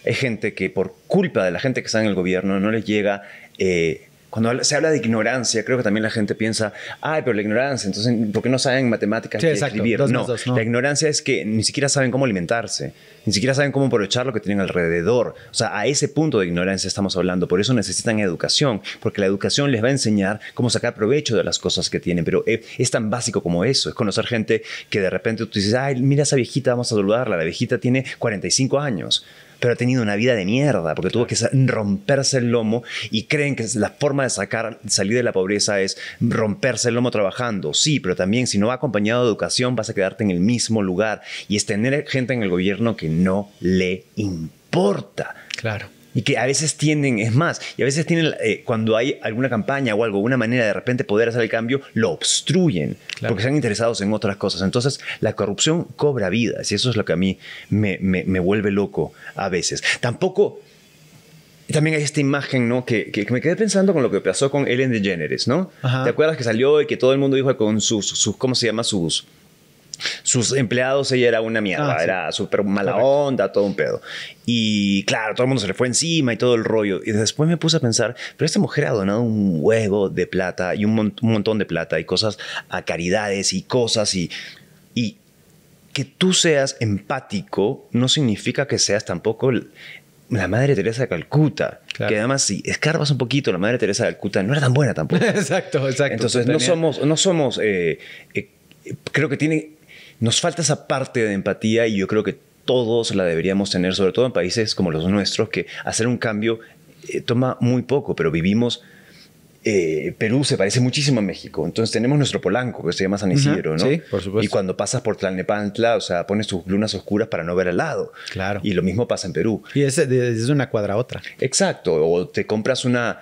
Hay gente que por culpa de la gente que está en el gobierno no les llega eh, cuando se habla de ignorancia, creo que también la gente piensa, ay, pero la ignorancia, entonces, ¿por qué no saben matemáticas y escribir? no, la ignorancia es que ni siquiera saben cómo alimentarse, ni siquiera saben cómo aprovechar lo que tienen alrededor. O sea, a ese punto de ignorancia estamos hablando. Por eso necesitan educación, porque la educación les va a enseñar cómo sacar provecho de las cosas que tienen. Pero eh, es tan básico como eso, es conocer gente que de repente tú dices, ay, mira esa viejita, vamos a saludarla. La viejita tiene 45 años pero ha tenido una vida de mierda porque tuvo que romperse el lomo y creen que la forma de sacar, salir de la pobreza es romperse el lomo trabajando. Sí, pero también si no va acompañado de educación vas a quedarte en el mismo lugar y es tener gente en el gobierno que no le importa. Claro y que a veces tienen, es más, y a veces tienen, eh, cuando hay alguna campaña o algo, una manera de repente poder hacer el cambio, lo obstruyen, porque están interesados en otras cosas. Entonces, la corrupción cobra vidas y eso es lo que a mí me, me, vuelve loco a veces. Tampoco también hay esta imagen, ¿no? Que, que, me quedé pensando con lo que pasó con Ellen DeGeneres, ¿no? ¿Te acuerdas que salió y que todo el mundo dijo con sus, sus ¿cómo se llama? Sus, sus empleados, ella era una mierda, ah, era súper mala onda, todo un pedo. Y claro, todo el mundo se le fue encima y todo el rollo. Y después me puse a pensar, pero esta mujer ha donado un huevo de plata y un, montón de plata y cosas a caridades y cosas y, y que tú seas empático no significa que seas tampoco la Madre Teresa de Calcuta. Que además, si escarbas un poquito, la Madre Teresa de Calcuta no era tan buena tampoco. exacto, exacto. Entonces, no somos, no somos eh, eh, creo que tiene nos falta esa parte de empatía y yo creo que todos la deberíamos tener, sobre todo en países como los nuestros, que hacer un cambio eh, toma muy poco, pero vivimos... Eh, Perú se parece muchísimo a México. Entonces tenemos nuestro Polanco, que se llama San Isidro, ¿no? Sí, por supuesto. Y cuando pasas por Tlalnepantla, o sea, pones tus lunas oscuras para no ver al lado. Claro. Y lo mismo pasa en Perú. Y es de una cuadra a otra. Exacto. O te compras una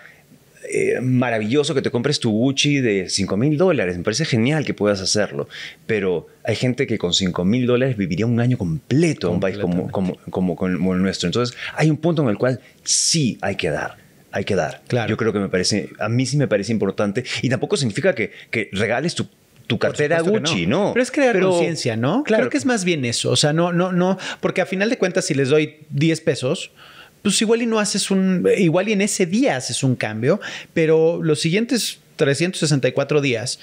eh, maravilloso que te compres tu Gucci de 5 mil dólares. Me parece genial que puedas hacerlo. Pero hay gente que con 5 mil dólares viviría un año completo en un país como, como, como, el nuestro. Entonces, hay un punto en el cual sí hay que dar hay que dar. Claro. Yo creo que me parece, a mí sí me parece importante. Y tampoco significa que, que regales tu, tu cartera Gucci, no. Pero es crear conciencia, ¿no? Claro. Creo que es más bien eso. O sea, no, no, no. Porque a final de cuentas, si les doy 10 pesos, pues igual y no haces un, igual y en ese día haces un cambio, pero los siguientes 364 días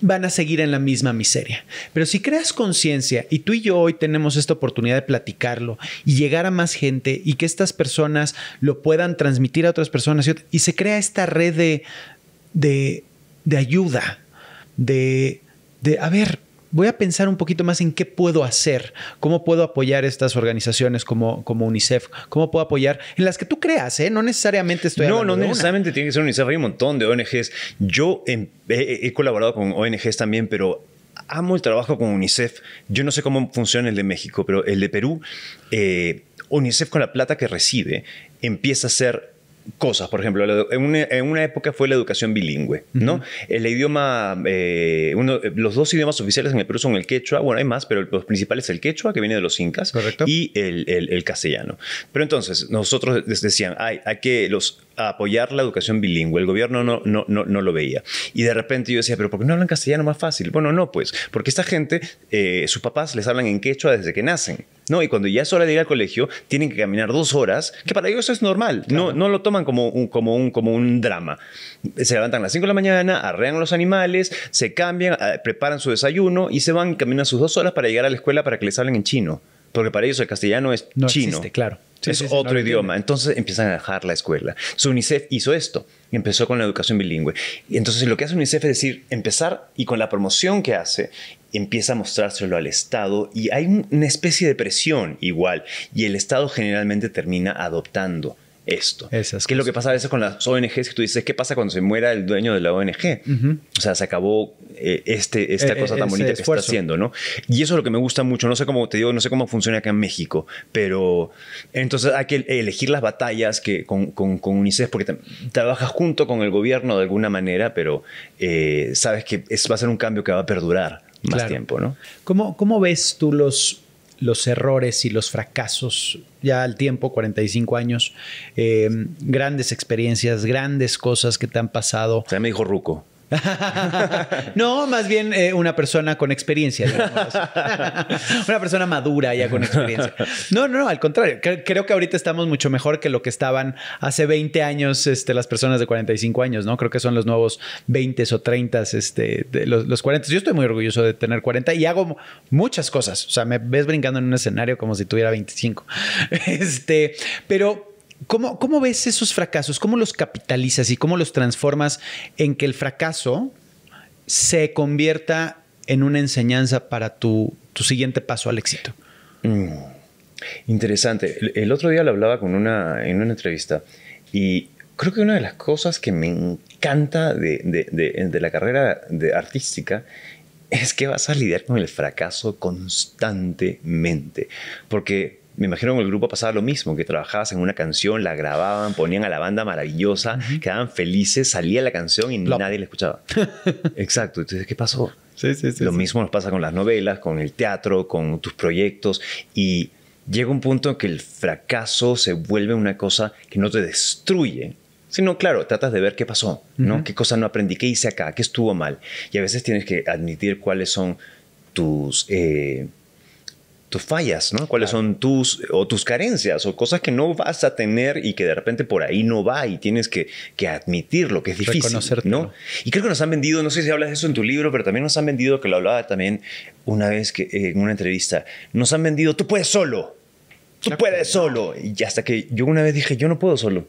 van a seguir en la misma miseria. Pero si creas conciencia y tú y yo hoy tenemos esta oportunidad de platicarlo y llegar a más gente y que estas personas lo puedan transmitir a otras personas y, se crea esta red de, de, ayuda, de, de, a ver, voy a pensar un poquito más en qué puedo hacer, cómo puedo apoyar estas organizaciones como, como UNICEF, cómo puedo apoyar en las que tú creas, ¿eh? No necesariamente estoy No, no necesariamente tiene que ser UNICEF, hay un montón de ONGs. Yo he, colaborado con ONGs también, pero amo el trabajo con UNICEF. Yo no sé cómo funciona el de México, pero el de Perú, eh, UNICEF con la plata que recibe empieza a hacer cosas. Por ejemplo, en una, época fue la educación bilingüe, ¿no? El idioma, eh, uno, los dos idiomas oficiales en el Perú son el quechua, bueno, hay más, pero los principales el quechua, que viene de los incas, y el, el, castellano. Pero entonces, nosotros decían, hay, hay que los apoyar la educación bilingüe. El gobierno no, no, no, no, lo veía. Y de repente yo decía, pero ¿por qué no hablan castellano más fácil? Bueno, no, pues, porque esta gente, eh, sus papás les hablan en quechua desde que nacen. ¿no? Y cuando ya es hora de ir al colegio, tienen que caminar dos horas, que para ellos es normal, no, no lo toman como un, como, un, como un drama. Se levantan a las 5 de la mañana, arrean los animales, se cambian, eh, preparan su desayuno y se van y caminan sus dos horas para llegar a la escuela para que les hablen en chino. Porque para ellos el castellano es no chino. Existe, claro. es otro idioma. Entonces empiezan a dejar la escuela. Su UNICEF hizo esto. Empezó con la educación bilingüe. Y entonces lo que hace UNICEF es decir, empezar y con la promoción que hace, empieza a mostrárselo al Estado y hay una especie de presión igual. Y el Estado generalmente termina adoptando esto. ¿Qué es lo que pasa a veces con las ONGs que tú dices, ¿qué pasa cuando se muera el dueño de la ONG? O sea, se acabó eh, este, esta eh, cosa tan bonita que está haciendo, ¿no? Y eso es lo que me gusta mucho. No sé cómo, te digo, no sé cómo funciona acá en México, pero entonces hay que elegir las batallas que con, con, UNICEF porque trabajas junto con el gobierno de alguna manera, pero eh, sabes que es, va a ser un cambio que va a perdurar más tiempo, ¿no? ¿Cómo, ¿Cómo ves tú los los errores y los fracasos ya al tiempo, 45 años, eh, grandes experiencias, grandes cosas que te han pasado. O sea, me dijo Ruco. no, más bien eh, una persona con experiencia. una persona madura ya con experiencia. No, no, no, al contrario. Creo que ahorita estamos mucho mejor que lo que estaban hace 20 años este, las personas de 45 años, ¿no? Creo que son los nuevos 20 o 30, este, los, los 40. Yo estoy muy orgulloso de tener 40 y hago muchas cosas. O sea, me ves brincando en un escenario como si tuviera 25. Este, pero ¿Cómo, ¿Cómo, ves esos fracasos? ¿Cómo los capitalizas y cómo los transformas en que el fracaso se convierta en una enseñanza para tu, tu siguiente paso al éxito? Mm, interesante. El, otro día lo hablaba con una, en una entrevista y creo que una de las cosas que me encanta de, de, de, la carrera artística es que vas a lidiar con el fracaso constantemente. Porque me imagino que el grupo pasaba lo mismo, que trabajabas en una canción, la grababan, ponían a la banda maravillosa, quedaban felices, salía la canción y nadie la escuchaba. Exacto. Entonces, ¿qué pasó? Sí, sí, lo mismo nos pasa con las novelas, con el teatro, con tus proyectos y llega un punto en que el fracaso se vuelve una cosa que no te destruye, sino, claro, tratas de ver qué pasó, ¿no? ¿Qué cosa no aprendí? ¿Qué hice acá? ¿Qué estuvo mal? Y a veces tienes que admitir cuáles son tus... Eh, tus fallas, ¿no? Cuáles son tus o tus carencias o cosas que no vas a tener y que de repente por ahí no va y tienes que, que admitirlo, que es difícil, ¿no? Y creo que nos han vendido, no sé si hablas de eso en tu libro, pero también nos han vendido, que lo hablaba también una vez que, en una entrevista, nos han vendido, tú puedes solo, tú puedes solo. Y hasta que yo una vez dije, yo no puedo solo.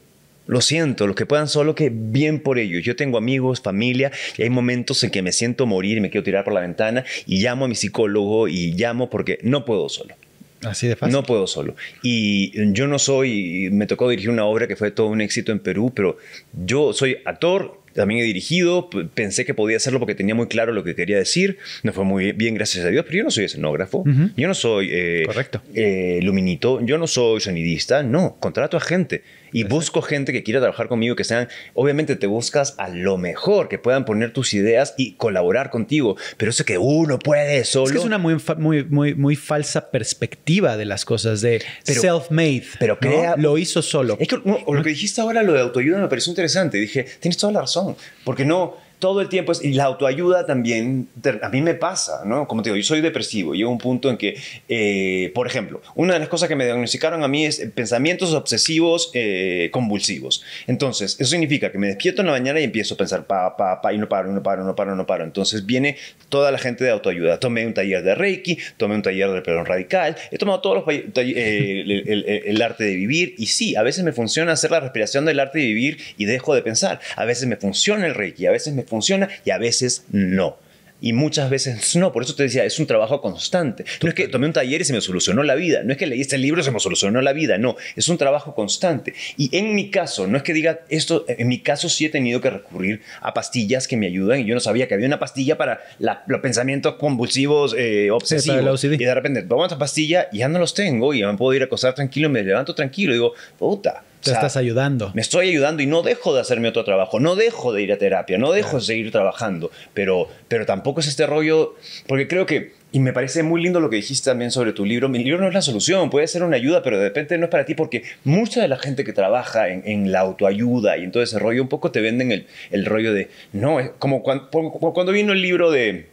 Lo siento, los que puedan solo, que bien por ellos. Yo tengo amigos, familia, y hay momentos en que me siento morir y me quiero tirar por la ventana y llamo a mi psicólogo y llamo porque no puedo solo. Así de fácil. No puedo solo. Y yo no soy, me tocó dirigir una obra que fue todo un éxito en Perú, pero yo soy actor, también he dirigido, pensé que podía hacerlo porque tenía muy claro lo que quería decir, no fue muy bien, gracias a Dios, pero yo no soy escenógrafo, yo no soy eh, Correcto. Eh, luminito, yo no soy sonidista, no, contrato a gente y busco gente que quiera trabajar conmigo, que sean, obviamente te buscas a lo mejor, que puedan poner tus ideas y colaborar contigo, pero eso que uno puede solo. Es que es una muy, muy, muy, muy falsa perspectiva de las cosas, de self-made. Pero crea, lo hizo solo. Es que, lo que dijiste ahora, lo de autoayuda, me pareció interesante. Dije, tienes toda la razón, porque no todo el tiempo es, y la autoayuda también, a mí me pasa, ¿no? Como te digo, yo soy depresivo, llega un punto en que, eh, por ejemplo, una de las cosas que me diagnosticaron a mí es pensamientos obsesivos eh, convulsivos. Entonces, eso significa que me despierto en la mañana y empiezo a pensar, pa, pa, pa, y no paro, no paro, no paro, no paro. Entonces viene toda la gente de autoayuda. Tomé un taller de Reiki, tomé un taller de perdón radical, he tomado todos los eh, el, el arte de vivir, y sí, a veces me funciona hacer la respiración del arte de vivir y dejo de pensar. A veces me funciona el Reiki, a veces me funciona y a veces no. Y muchas veces no, por eso te decía, es un trabajo constante. No es que tomé un taller y se me solucionó la vida, no es que leí este libro y se me solucionó la vida, no, es un trabajo constante. Y en mi caso, no es que diga esto, en mi caso sí he tenido que recurrir a pastillas que me ayudan y yo no sabía que había una pastilla para los pensamientos convulsivos, eh, obsesivos. y de repente tomo esa pastilla y ya no los tengo y me puedo ir a acostar tranquilo, me levanto tranquilo y digo, puta, te estás ayudando. Me estoy ayudando y no dejo de hacerme otro trabajo, no dejo de ir a terapia, no dejo de seguir trabajando, pero, pero tampoco es este rollo, porque creo que, y me parece muy lindo lo que dijiste también sobre tu libro, mi libro no es la solución, puede ser una ayuda, pero de repente no es para ti, porque mucha de la gente que trabaja en, la autoayuda y en todo ese rollo, un poco te venden el, el rollo de, no, es como cuando, cuando vino el libro de,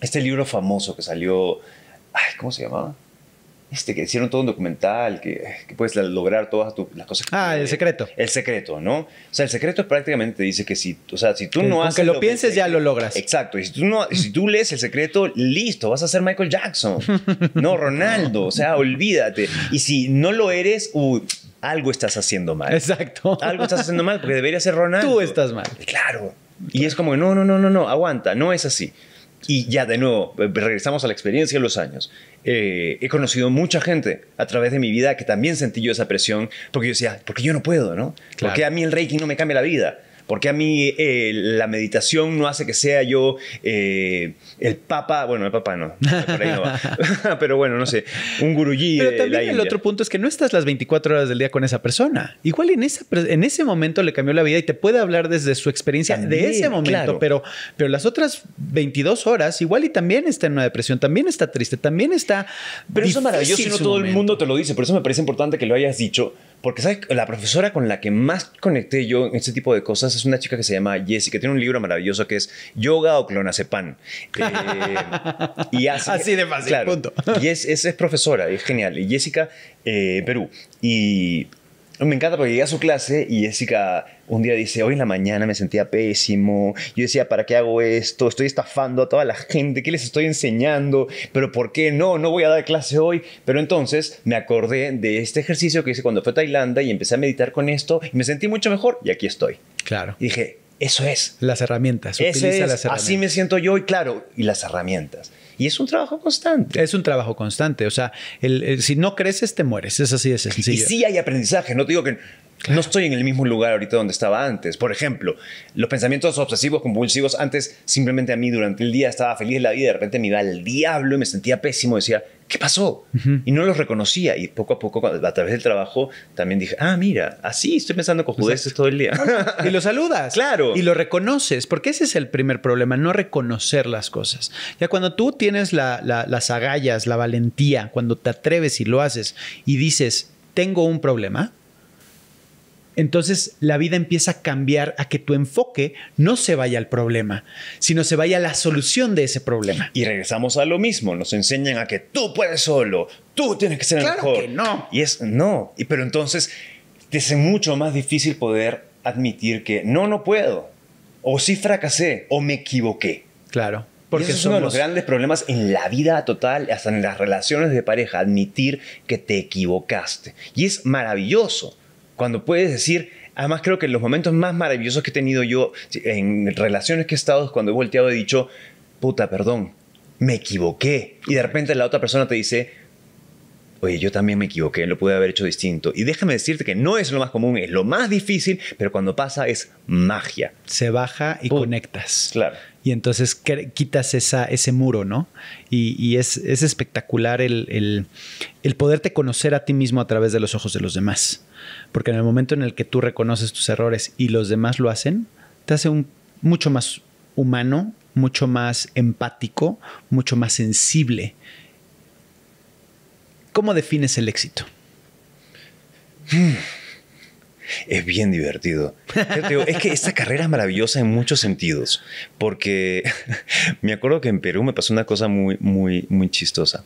este libro famoso que salió, ay, ¿cómo se llamaba? Este, que hicieron todo un documental, que, puedes lograr todas las cosas. ah, el secreto. El secreto, ¿no? O sea, el secreto prácticamente dice que si, o sea, si tú no haces... Aunque lo, pienses, ya lo logras. Exacto. Y si tú, no, si tú lees el secreto, listo, vas a ser Michael Jackson. no, Ronaldo. O sea, olvídate. Y si no lo eres, uy, algo estás haciendo mal. Exacto. Algo estás haciendo mal porque debería ser Ronaldo. Tú estás mal. Claro. Y es como, no, no, no, no, no, aguanta, no es así. Y ya de nuevo, regresamos a la experiencia de los años. Eh, he conocido mucha gente a través de mi vida que también sentí yo esa presión, porque yo decía, porque yo no puedo, ¿no? Porque a mí el Reiki no me cambia la vida. Porque a mí eh, la meditación no hace que sea yo eh, el papa, bueno, el papa no, pero bueno, no sé, un guruyí. Pero también el otro punto es que no estás las 24 horas del día con esa persona. Igual en, esa, en ese momento le cambió la vida y te puede hablar desde su experiencia de ese momento, pero, pero las otras 22 horas igual y también está en una depresión, también está triste, también está... Pero eso es maravilloso y no todo el mundo te lo dice, por eso me parece importante que lo hayas dicho, porque ¿sabes? la profesora con la que más conecté yo en este tipo de cosas es una chica que se llama Jessie, que tiene un libro maravilloso que es Yoga o Clonazepam. Eh, y Así de fácil, punto. Y es, es, profesora, es genial. Y Jessica, eh, Perú. Y me encanta porque llegué a su clase y Jessica un día dice, hoy en la mañana me sentía pésimo, yo decía, ¿para qué hago esto? Estoy estafando a toda la gente, ¿qué les estoy enseñando? ¿Pero por qué no? No voy a dar clase hoy. Pero entonces me acordé de este ejercicio que hice cuando fue a Tailandia y empecé a meditar con esto y me sentí mucho mejor y aquí estoy. Claro. Y dije, eso es. Las herramientas. Utiliza las herramientas. Así me siento yo y claro, y las herramientas. Y es un trabajo constante. Es un trabajo constante. O sea, si no creces, te mueres. Es así de sencillo. Y sí hay aprendizaje. No te digo que no estoy en el mismo lugar ahorita donde estaba antes. Por ejemplo, los pensamientos obsesivos compulsivos, antes simplemente a mí durante el día estaba feliz de la vida y de repente me iba al diablo y me sentía pésimo. Decía, ¿qué pasó? Y no los reconocía. Y poco a poco, a través del trabajo, también dije, ah, mira, así estoy pensando cojudeces todo el día. y lo saludas. Claro. Y lo reconoces, porque ese es el primer problema, no reconocer las cosas. Ya cuando tú tienes las agallas, la valentía, cuando te atreves y lo haces y dices, tengo un problema, entonces la vida empieza a cambiar a que tu enfoque no se vaya al problema, sino se vaya a la solución de ese problema. Y regresamos a lo mismo, nos enseñan a que tú puedes solo, tú tienes que ser el mejor. Que no. Y es no, y, pero entonces te es mucho más difícil poder admitir que no, no puedo, o sí fracasé, o me equivoqué. Claro. Porque es uno de los grandes problemas en la vida total, hasta en las relaciones de pareja, admitir que te equivocaste. Y es maravilloso cuando puedes decir, además creo que los momentos más maravillosos que he tenido yo en relaciones que he estado es cuando he volteado y he dicho, puta, perdón, me equivoqué. Y de repente la otra persona te dice, oye, yo también me equivoqué, lo pude haber hecho distinto. Y déjame decirte que no es lo más común, es lo más difícil, pero cuando pasa es magia. Se baja y conectas. Claro. Y entonces quitas esa, ese muro, ¿no? Y, es, espectacular el, el poderte conocer a ti mismo a través de los ojos de los demás. Porque en el momento en el que tú reconoces tus errores y los demás lo hacen, te hace mucho más humano, mucho más empático, mucho más sensible. ¿Cómo defines el éxito? Es bien divertido. es que esta carrera es maravillosa en muchos sentidos, porque me acuerdo que en Perú me pasó una cosa muy, muy, muy chistosa.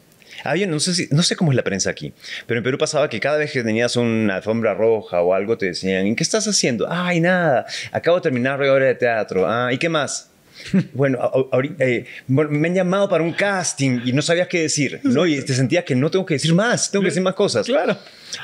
Había, no sé, no sé cómo es la prensa aquí, pero en Perú pasaba que cada vez que tenías una alfombra roja o algo te decían, ¿en qué estás haciendo? Ay, nada, acabo de terminar la obra de teatro. Ah, ¿y qué más? Bueno, ahorita, eh, me han llamado para un casting y no sabías qué decir, ¿no? Y te sentías que no tengo que decir más, tengo que decir más cosas. Claro.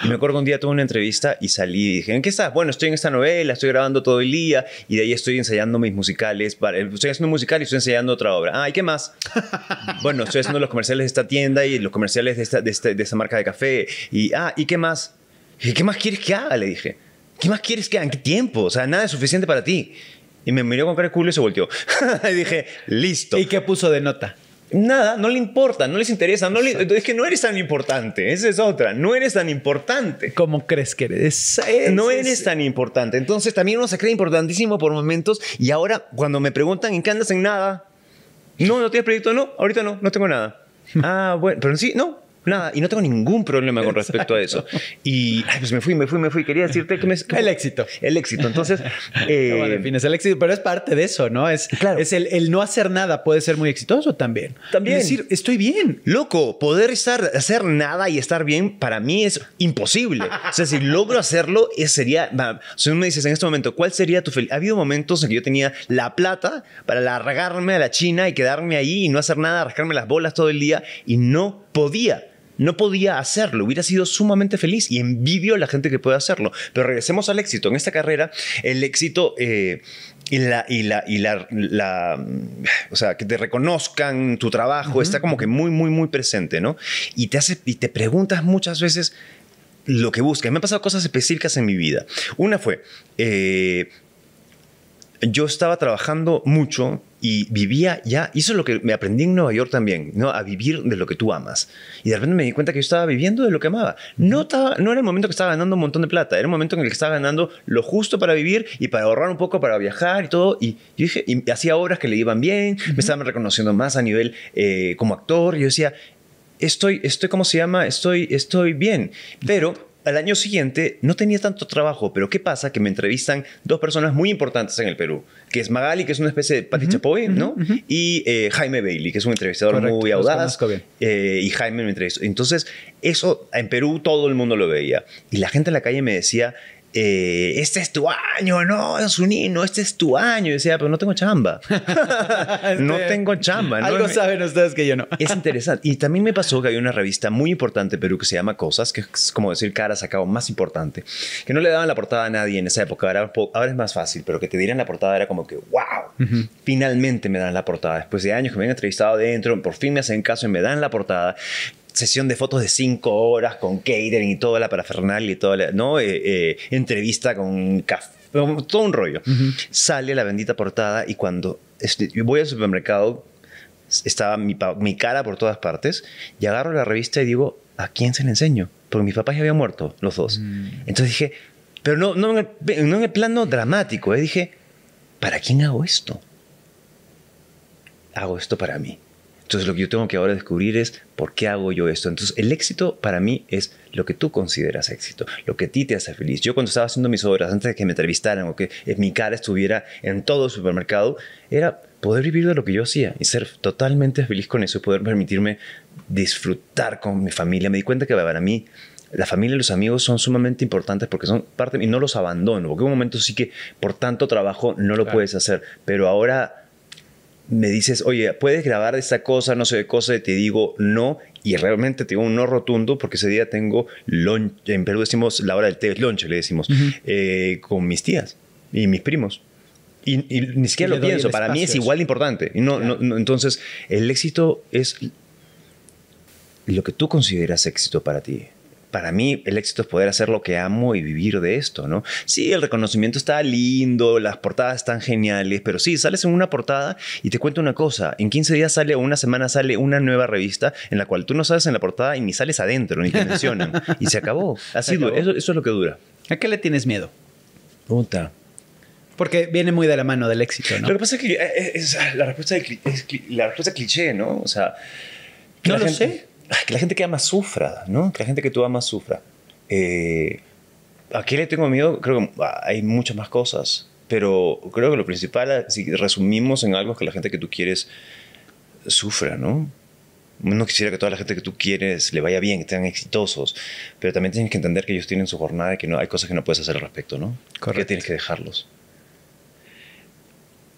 Y me acuerdo un día tuve una entrevista y salí y dije, ¿en qué estás? Bueno, estoy en esta novela, estoy grabando todo el día y de ahí estoy ensayando mis musicales. Para, estoy haciendo un musical y estoy ensayando otra obra. Ah, ¿y qué más? bueno, estoy haciendo los comerciales de esta tienda y los comerciales de esta, de esta, de esta marca de café. Y, ah, ¿y qué más? ¿Y qué más quieres que haga? Le dije. ¿Qué más quieres que haga? ¿En qué tiempo? O sea, nada es suficiente para ti. Y me miró con cara de culo y se volteó. y dije, listo. ¿Y qué puso de nota? Nada, no le importa, no les interesa. No es que no eres tan importante. Esa es otra. No eres tan importante. ¿Cómo crees que eres? no eres tan importante. Entonces también uno se cree importantísimo por momentos. Y ahora, cuando me preguntan en qué andas en nada, no, no tienes proyecto, no, ahorita no, no tengo nada. ah, bueno, pero sí, no, Nada, y no tengo ningún problema con respecto a eso. Y pues me fui, me fui, me fui. Quería decirte que me... el éxito. El éxito. Entonces... Eh, defines el éxito? Pero es parte de eso, ¿no? Es, claro. es el, el, no hacer nada puede ser muy exitoso también. También. Es decir, estoy bien. Loco, poder estar, hacer nada y estar bien para mí es imposible. o sea, si logro hacerlo, es, sería... Si tú me dices en este momento, ¿cuál sería tu felicidad? Ha habido momentos en que yo tenía la plata para largarme a la China y quedarme ahí y no hacer nada, rascarme las bolas todo el día y no podía no podía hacerlo, hubiera sido sumamente feliz y envidio a la gente que puede hacerlo. Pero regresemos al éxito. En esta carrera, el éxito eh, y, la, y, la, y la, o sea, que te reconozcan tu trabajo está como que muy, muy, muy presente, ¿no? Y te, hace, y te preguntas muchas veces lo que buscas. Me han pasado cosas específicas en mi vida. Una fue, eh, yo estaba trabajando mucho y vivía ya, y eso es lo que me aprendí en Nueva York también, ¿no? A vivir de lo que tú amas. Y de repente me di cuenta que yo estaba viviendo de lo que amaba. No, estaba, no era el momento que estaba ganando un montón de plata, era el momento en el que estaba ganando lo justo para vivir y para ahorrar un poco para viajar y todo. Y yo dije, y hacía obras que le iban bien, me estaban reconociendo más a nivel eh, como actor. Y yo decía, estoy, estoy, ¿cómo se llama? Estoy, estoy bien. Pero al año siguiente no tenía tanto trabajo, pero ¿qué pasa? Que me entrevistan dos personas muy importantes en el Perú, que es Magali, que es una especie de Pati Chapoy, ¿no? Y eh, Jaime Bailey, que es un entrevistador muy audaz. Eh, y Jaime me entrevistó. Entonces, eso en Perú todo el mundo lo veía. Y la gente en la calle me decía, eh, este es tu año, no, es un hino, este es tu año. Y decía, pero no tengo chamba. no este, tengo chamba. Algo saben ustedes que yo no. es interesante. Y también me pasó que hay una revista muy importante en Perú que se llama Cosas, que es como decir cara sacado más importante, que no le daban la portada a nadie en esa época. Ahora, ahora es más fácil, pero que te dieran la portada era como que, wow, finalmente me dan la portada. Después de años que me han entrevistado adentro, por fin me hacen caso y me dan la portada sesión de fotos de cinco horas con catering y toda la parafernalia y toda la, ¿no? Eh, eh, entrevista con café, todo un rollo. Sale la bendita portada y cuando este, voy al supermercado, estaba mi, mi, cara por todas partes y agarro la revista y digo, ¿a quién se le enseño? Porque mis papás ya habían muerto, los dos. Mm. Entonces dije, pero no, no, en el, no en el plano dramático, ¿eh? dije, ¿para quién hago esto? Hago esto para mí. Entonces lo que yo tengo que ahora descubrir es por qué hago yo esto. Entonces el éxito para mí es lo que tú consideras éxito, lo que a ti te hace feliz. Yo cuando estaba haciendo mis obras, antes de que me entrevistaran o que mi cara estuviera en todo el supermercado, era poder vivir de lo que yo hacía y ser totalmente feliz con eso y poder permitirme disfrutar con mi familia. Me di cuenta que para mí la familia y los amigos son sumamente importantes porque son parte y no los abandono, porque en un momento sí que por tanto trabajo no lo puedes hacer, pero ahora me dices, oye, ¿puedes grabar esta cosa, no sé qué cosa? Y te digo no, y realmente te digo un no rotundo porque ese día tengo lunch, en Perú decimos la hora del té, lunch le decimos, eh, con mis tías y mis primos. Y, ni siquiera lo pienso, para mí es igual de importante. Y no, no, entonces, el éxito es lo que tú consideras éxito para ti para mí el éxito es poder hacer lo que amo y vivir de esto, ¿no? Sí, el reconocimiento está lindo, las portadas están geniales, pero sí, sales en una portada y te cuento una cosa, en 15 días sale o una semana sale una nueva revista en la cual tú no sales en la portada y ni sales adentro, ni te mencionan. y se acabó. Así, Eso, eso es lo que dura. ¿A qué le tienes miedo? Puta. Porque viene muy de la mano del éxito, ¿no? Lo que pasa es que eh, es, la, respuesta es la respuesta cliché, ¿no? O sea... No lo sé que la gente que ama sufra, ¿no? Que la gente que tú amas sufra. Eh, ¿A qué le tengo miedo? Creo que hay muchas más cosas, pero creo que lo principal, si resumimos en algo, es que la gente que tú quieres sufra, ¿no? No quisiera que toda la gente que tú quieres le vaya bien, que sean exitosos, pero también tienes que entender que ellos tienen su jornada y que no, hay cosas que no puedes hacer al respecto, ¿no? Correcto. Que tienes que dejarlos.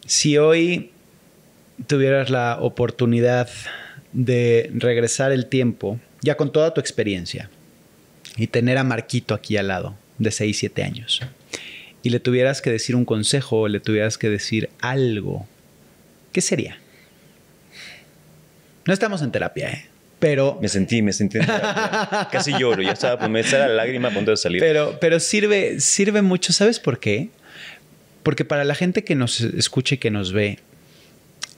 Si hoy tuvieras la oportunidad de regresar el tiempo, ya con toda tu experiencia, y tener a Marquito aquí al lado, de 6, 7 años, y le tuvieras que decir un consejo o le tuvieras que decir algo, ¿qué sería? No estamos en terapia, ¿eh? Pero... Me sentí, me sentí. Casi lloro, ya estaba, me estaba la lágrima a punto de salir. Pero, pero sirve, sirve mucho, ¿sabes por qué? Porque para la gente que nos escucha y que nos ve,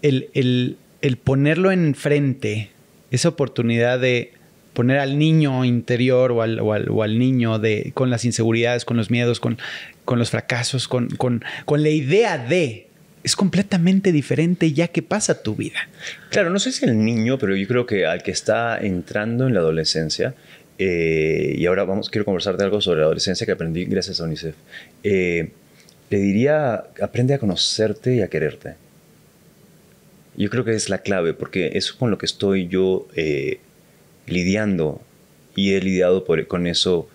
el, el, el ponerlo enfrente, esa oportunidad de poner al niño interior o al, niño de, con las inseguridades, con los miedos, con, con los fracasos, con, con, con la idea de es completamente diferente ya que pasa tu vida. Claro, no sé si el niño, pero yo creo que al que está entrando en la adolescencia, eh, y ahora vamos, quiero conversarte algo sobre la adolescencia que aprendí gracias a UNICEF, eh, le diría, aprende a conocerte y a quererte. Yo creo que es la clave, porque eso es con lo que estoy yo eh, lidiando y he lidiado por, con eso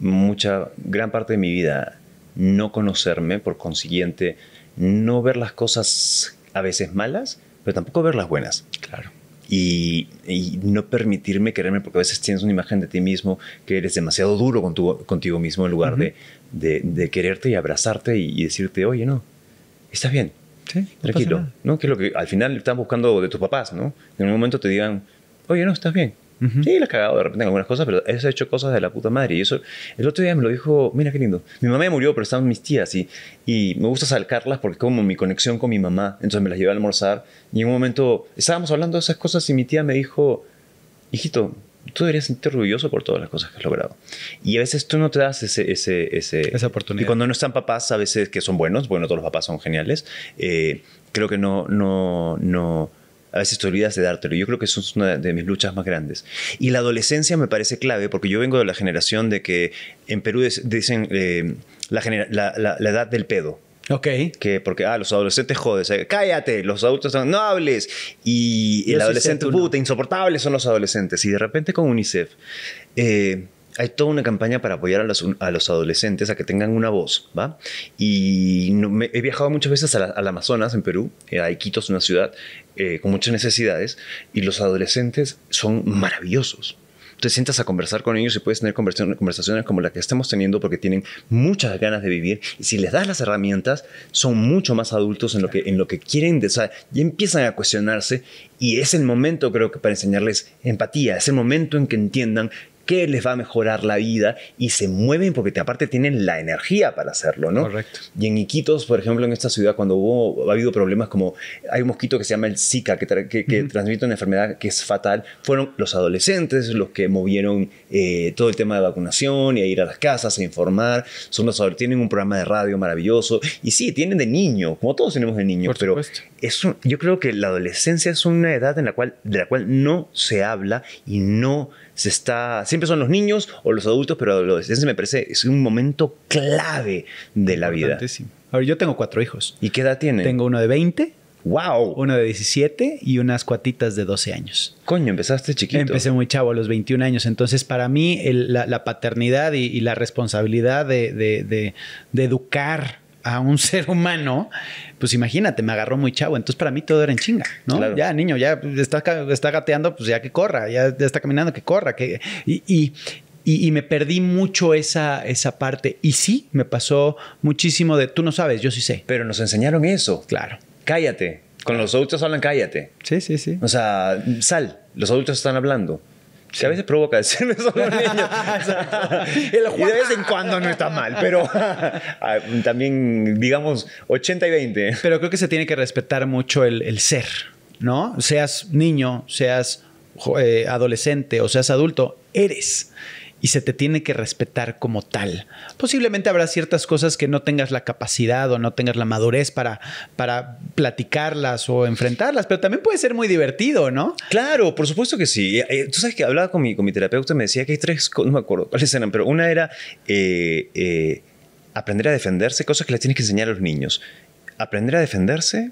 mucha, gran parte de mi vida, no conocerme, por consiguiente, no ver las cosas a veces malas, pero tampoco ver las buenas. Claro. Y, y, no permitirme quererme, porque a veces tienes una imagen de ti mismo que eres demasiado duro con tu, contigo mismo en lugar uh -huh. de, de, de, quererte y abrazarte y, y, decirte, oye, no, estás bien. Sí, no tranquilo. ¿no? Que es lo que al final están buscando de tus papás, ¿no? En un momento te digan, oye, no, estás bien. Uh -huh. Sí, la has cagado de repente en algunas cosas, pero has hecho cosas de la puta madre. Y eso, el otro día me lo dijo, mira qué lindo. Mi mamá murió, pero estaban mis tías y, y me gusta sacarlas porque como mi conexión con mi mamá. Entonces me las llevé a almorzar y en un momento estábamos hablando de esas cosas y mi tía me dijo, hijito, tú deberías sentirte orgulloso por todas las cosas que has logrado. Y a veces tú no te das ese, ese, ese, esa oportunidad. Y cuando no están papás, a veces que son buenos, bueno, todos los papás son geniales, eh, creo que no, no, no, a veces te olvidas de dártelo. Yo creo que eso es una de mis luchas más grandes. Y la adolescencia me parece clave, porque yo vengo de la generación de que en Perú dicen eh, la, la, la, la edad del pedo. Ok. Que porque, ah, los adolescentes jodes. Cállate, los adultos son, no hables. Y, el adolescente, puta, insoportables son los adolescentes. Y de repente con UNICEF eh, hay toda una campaña para apoyar a los, a los, adolescentes a que tengan una voz, ¿va? Y no, me, he viajado muchas veces al, al Amazonas, en Perú, eh, a Iquitos, una ciudad eh, con muchas necesidades, y los adolescentes son maravillosos te sientas a conversar con ellos y puedes tener conversaciones como la que estamos teniendo porque tienen muchas ganas de vivir y si les das las herramientas son mucho más adultos en lo que, en lo que quieren y empiezan a cuestionarse y es el momento creo que para enseñarles empatía, es el momento en que entiendan qué les va a mejorar la vida y se mueven porque aparte tienen la energía para hacerlo, ¿no? Correcto. Y en Iquitos, por ejemplo, en esta ciudad, cuando hubo, ha habido problemas como hay un mosquito que se llama el Zika, que, que, que uh -huh. transmite una enfermedad que es fatal, fueron los adolescentes los que movieron eh, todo el tema de vacunación y a ir a las casas a informar. Son los tienen un programa de radio maravilloso y sí, tienen de niño, como todos tenemos de niño, por pero es un, yo creo que la adolescencia es una edad en la cual, de la cual no se habla y no se está, siempre son los niños o los adultos, pero la adolescencia me parece es un momento clave de la vida. A ver, yo tengo cuatro hijos. ¿Y qué edad tiene? Tengo uno de 20. ¡Wow! Uno de 17 y unas cuatitas de 12 años. Coño, empezaste chiquito. Empecé muy chavo, a los 21 años. Entonces, para mí, el, la, la, paternidad y, y, la responsabilidad de, de, de, de educar a un ser humano, pues imagínate, me agarró muy chavo. Entonces, para mí todo era en chinga, ¿no? Claro. Ya, niño, ya está, está gateando, pues ya que corra, ya, ya está caminando, que corra. Que, y, y, y, y, me perdí mucho esa, esa parte. Y sí, me pasó muchísimo de, tú no sabes, yo sí sé. Pero nos enseñaron eso. Claro. Cállate. Con los adultos hablan cállate. Sí, sí, sí. O sea, sal. Los adultos están hablando. Sí. A veces provoca decirle eso a los niños. y de vez en cuando no está mal, pero también, digamos, 80 y 20. Pero creo que se tiene que respetar mucho el, el ser, ¿no? Seas niño, seas eh, adolescente o seas adulto, eres y se te tiene que respetar como tal. Posiblemente habrá ciertas cosas que no tengas la capacidad o no tengas la madurez para, para platicarlas o enfrentarlas, pero también puede ser muy divertido, ¿no? Claro, por supuesto que sí. Tú sabes que hablaba con mi, con mi terapeuta, me decía que hay tres, no me acuerdo cuáles eran, pero una era eh, eh, aprender a defenderse, cosas que le tienes que enseñar a los niños. Aprender a defenderse,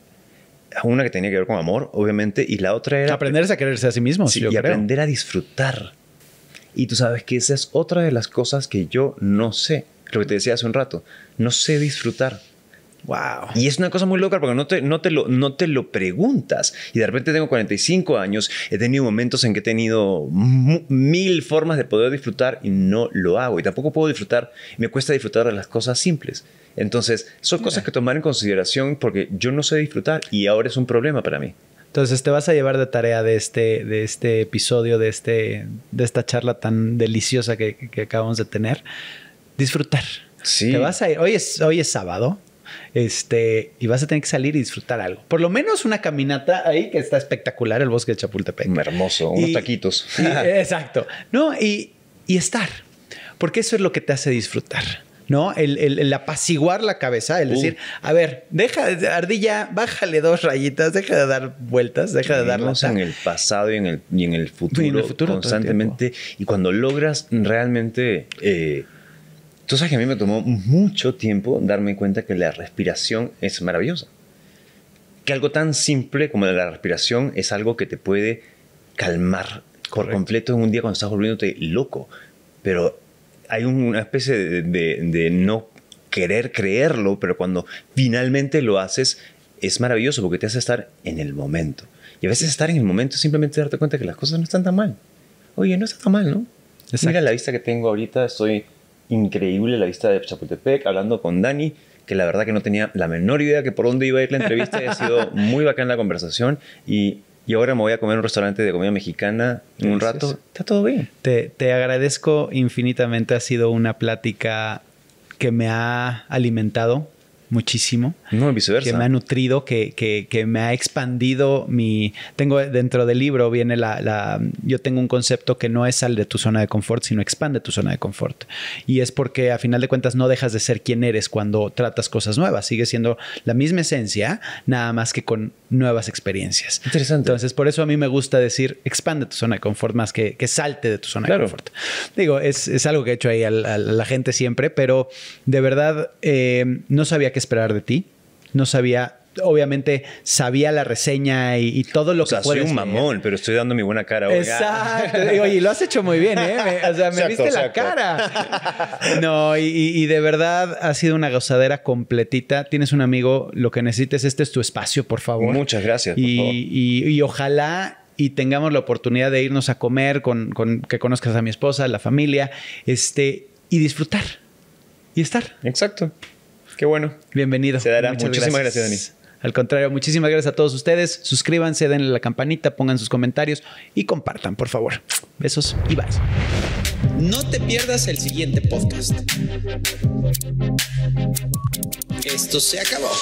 una que tenía que ver con amor, obviamente, y la otra era... Aprenderse a quererse a sí mismo. Sí, y creo. aprender a disfrutar. Y tú sabes que esa es otra de las cosas que yo no sé. Lo que te decía hace un rato. No sé disfrutar. Wow. Y es una cosa muy loca porque no te, no, te lo, no te lo preguntas. Y de repente tengo 45 años, he tenido momentos en que he tenido mil formas de poder disfrutar y no lo hago. Y tampoco puedo disfrutar, me cuesta disfrutar de las cosas simples. Entonces, son cosas que tomar en consideración porque yo no sé disfrutar y ahora es un problema para mí. Entonces te vas a llevar de tarea de este, de este episodio, de, este, de esta charla tan deliciosa que, que acabamos de tener. Disfrutar. Sí. Te vas a ir. Hoy es, hoy es sábado. Este, y vas a tener que salir y disfrutar algo. Por lo menos una caminata ahí que está espectacular, el bosque de Chapultepec. Hermoso, unos taquitos. exacto. No, y, y estar. Porque eso es lo que te hace disfrutar. ¿No? El, apaciguar la cabeza, el decir, a ver, deja, ardilla, bájale dos rayitas, deja de dar vueltas, deja de darlas. en el pasado y en el, y en el futuro, constantemente. Y cuando logras realmente... Eh, tú sabes que a mí me tomó mucho tiempo darme cuenta que la respiración es maravillosa. Que algo tan simple como la respiración es algo que te puede calmar por completo en un día cuando estás volviéndote loco. Pero hay una especie de, no querer creerlo, pero cuando finalmente lo haces, es maravilloso porque te hace estar en el momento. Y a veces estar en el momento es simplemente darte cuenta que las cosas no están tan mal. Oye, no está tan mal, ¿no? Mira la vista que tengo ahorita, estoy increíble, la vista de Chapultepec, hablando con Dani, que la verdad que no tenía la menor idea que por dónde iba a ir la entrevista, ha sido muy bacán la conversación y y ahora me voy a comer en un restaurante de comida mexicana en un rato. Está todo bien. Te, te agradezco infinitamente. Ha sido una plática que me ha alimentado muchísimo. No, viceversa. Que me ha nutrido, que, que, que, me ha expandido mi... Tengo dentro del libro, viene la, la, Yo tengo un concepto que no es sal de tu zona de confort, sino expande tu zona de confort. Y es porque a final de cuentas no dejas de ser quien eres cuando tratas cosas nuevas. Sigue siendo la misma esencia, nada más que con nuevas experiencias. Interesante. Entonces, por eso a mí me gusta decir expande tu zona de confort más que, que salte de tu zona de confort. Digo, es, es, algo que he hecho ahí a la, gente siempre, pero de verdad eh, no sabía que esperar de ti. No sabía obviamente sabía la reseña y, todo lo o sea, soy un mamón, pero estoy dando mi buena cara. Oiga. Exacto. Oye, lo has hecho muy bien, ¿eh? o sea, me viste la cara. No, y, de verdad ha sido una gozadera completita. Tienes un amigo, lo que necesites, este es tu espacio, por favor. Muchas gracias. Por y, y, ojalá y tengamos la oportunidad de irnos a comer con, con, que conozcas a mi esposa, la familia, este, y disfrutar y estar. Exacto. Qué bueno. Bienvenido. Se dará. Muchísimas gracias, Dani. Al contrario, muchísimas gracias a todos ustedes. Suscríbanse, denle la campanita, pongan sus comentarios y compartan, por favor. Besos y bye. No te pierdas el siguiente podcast. Esto se acabó.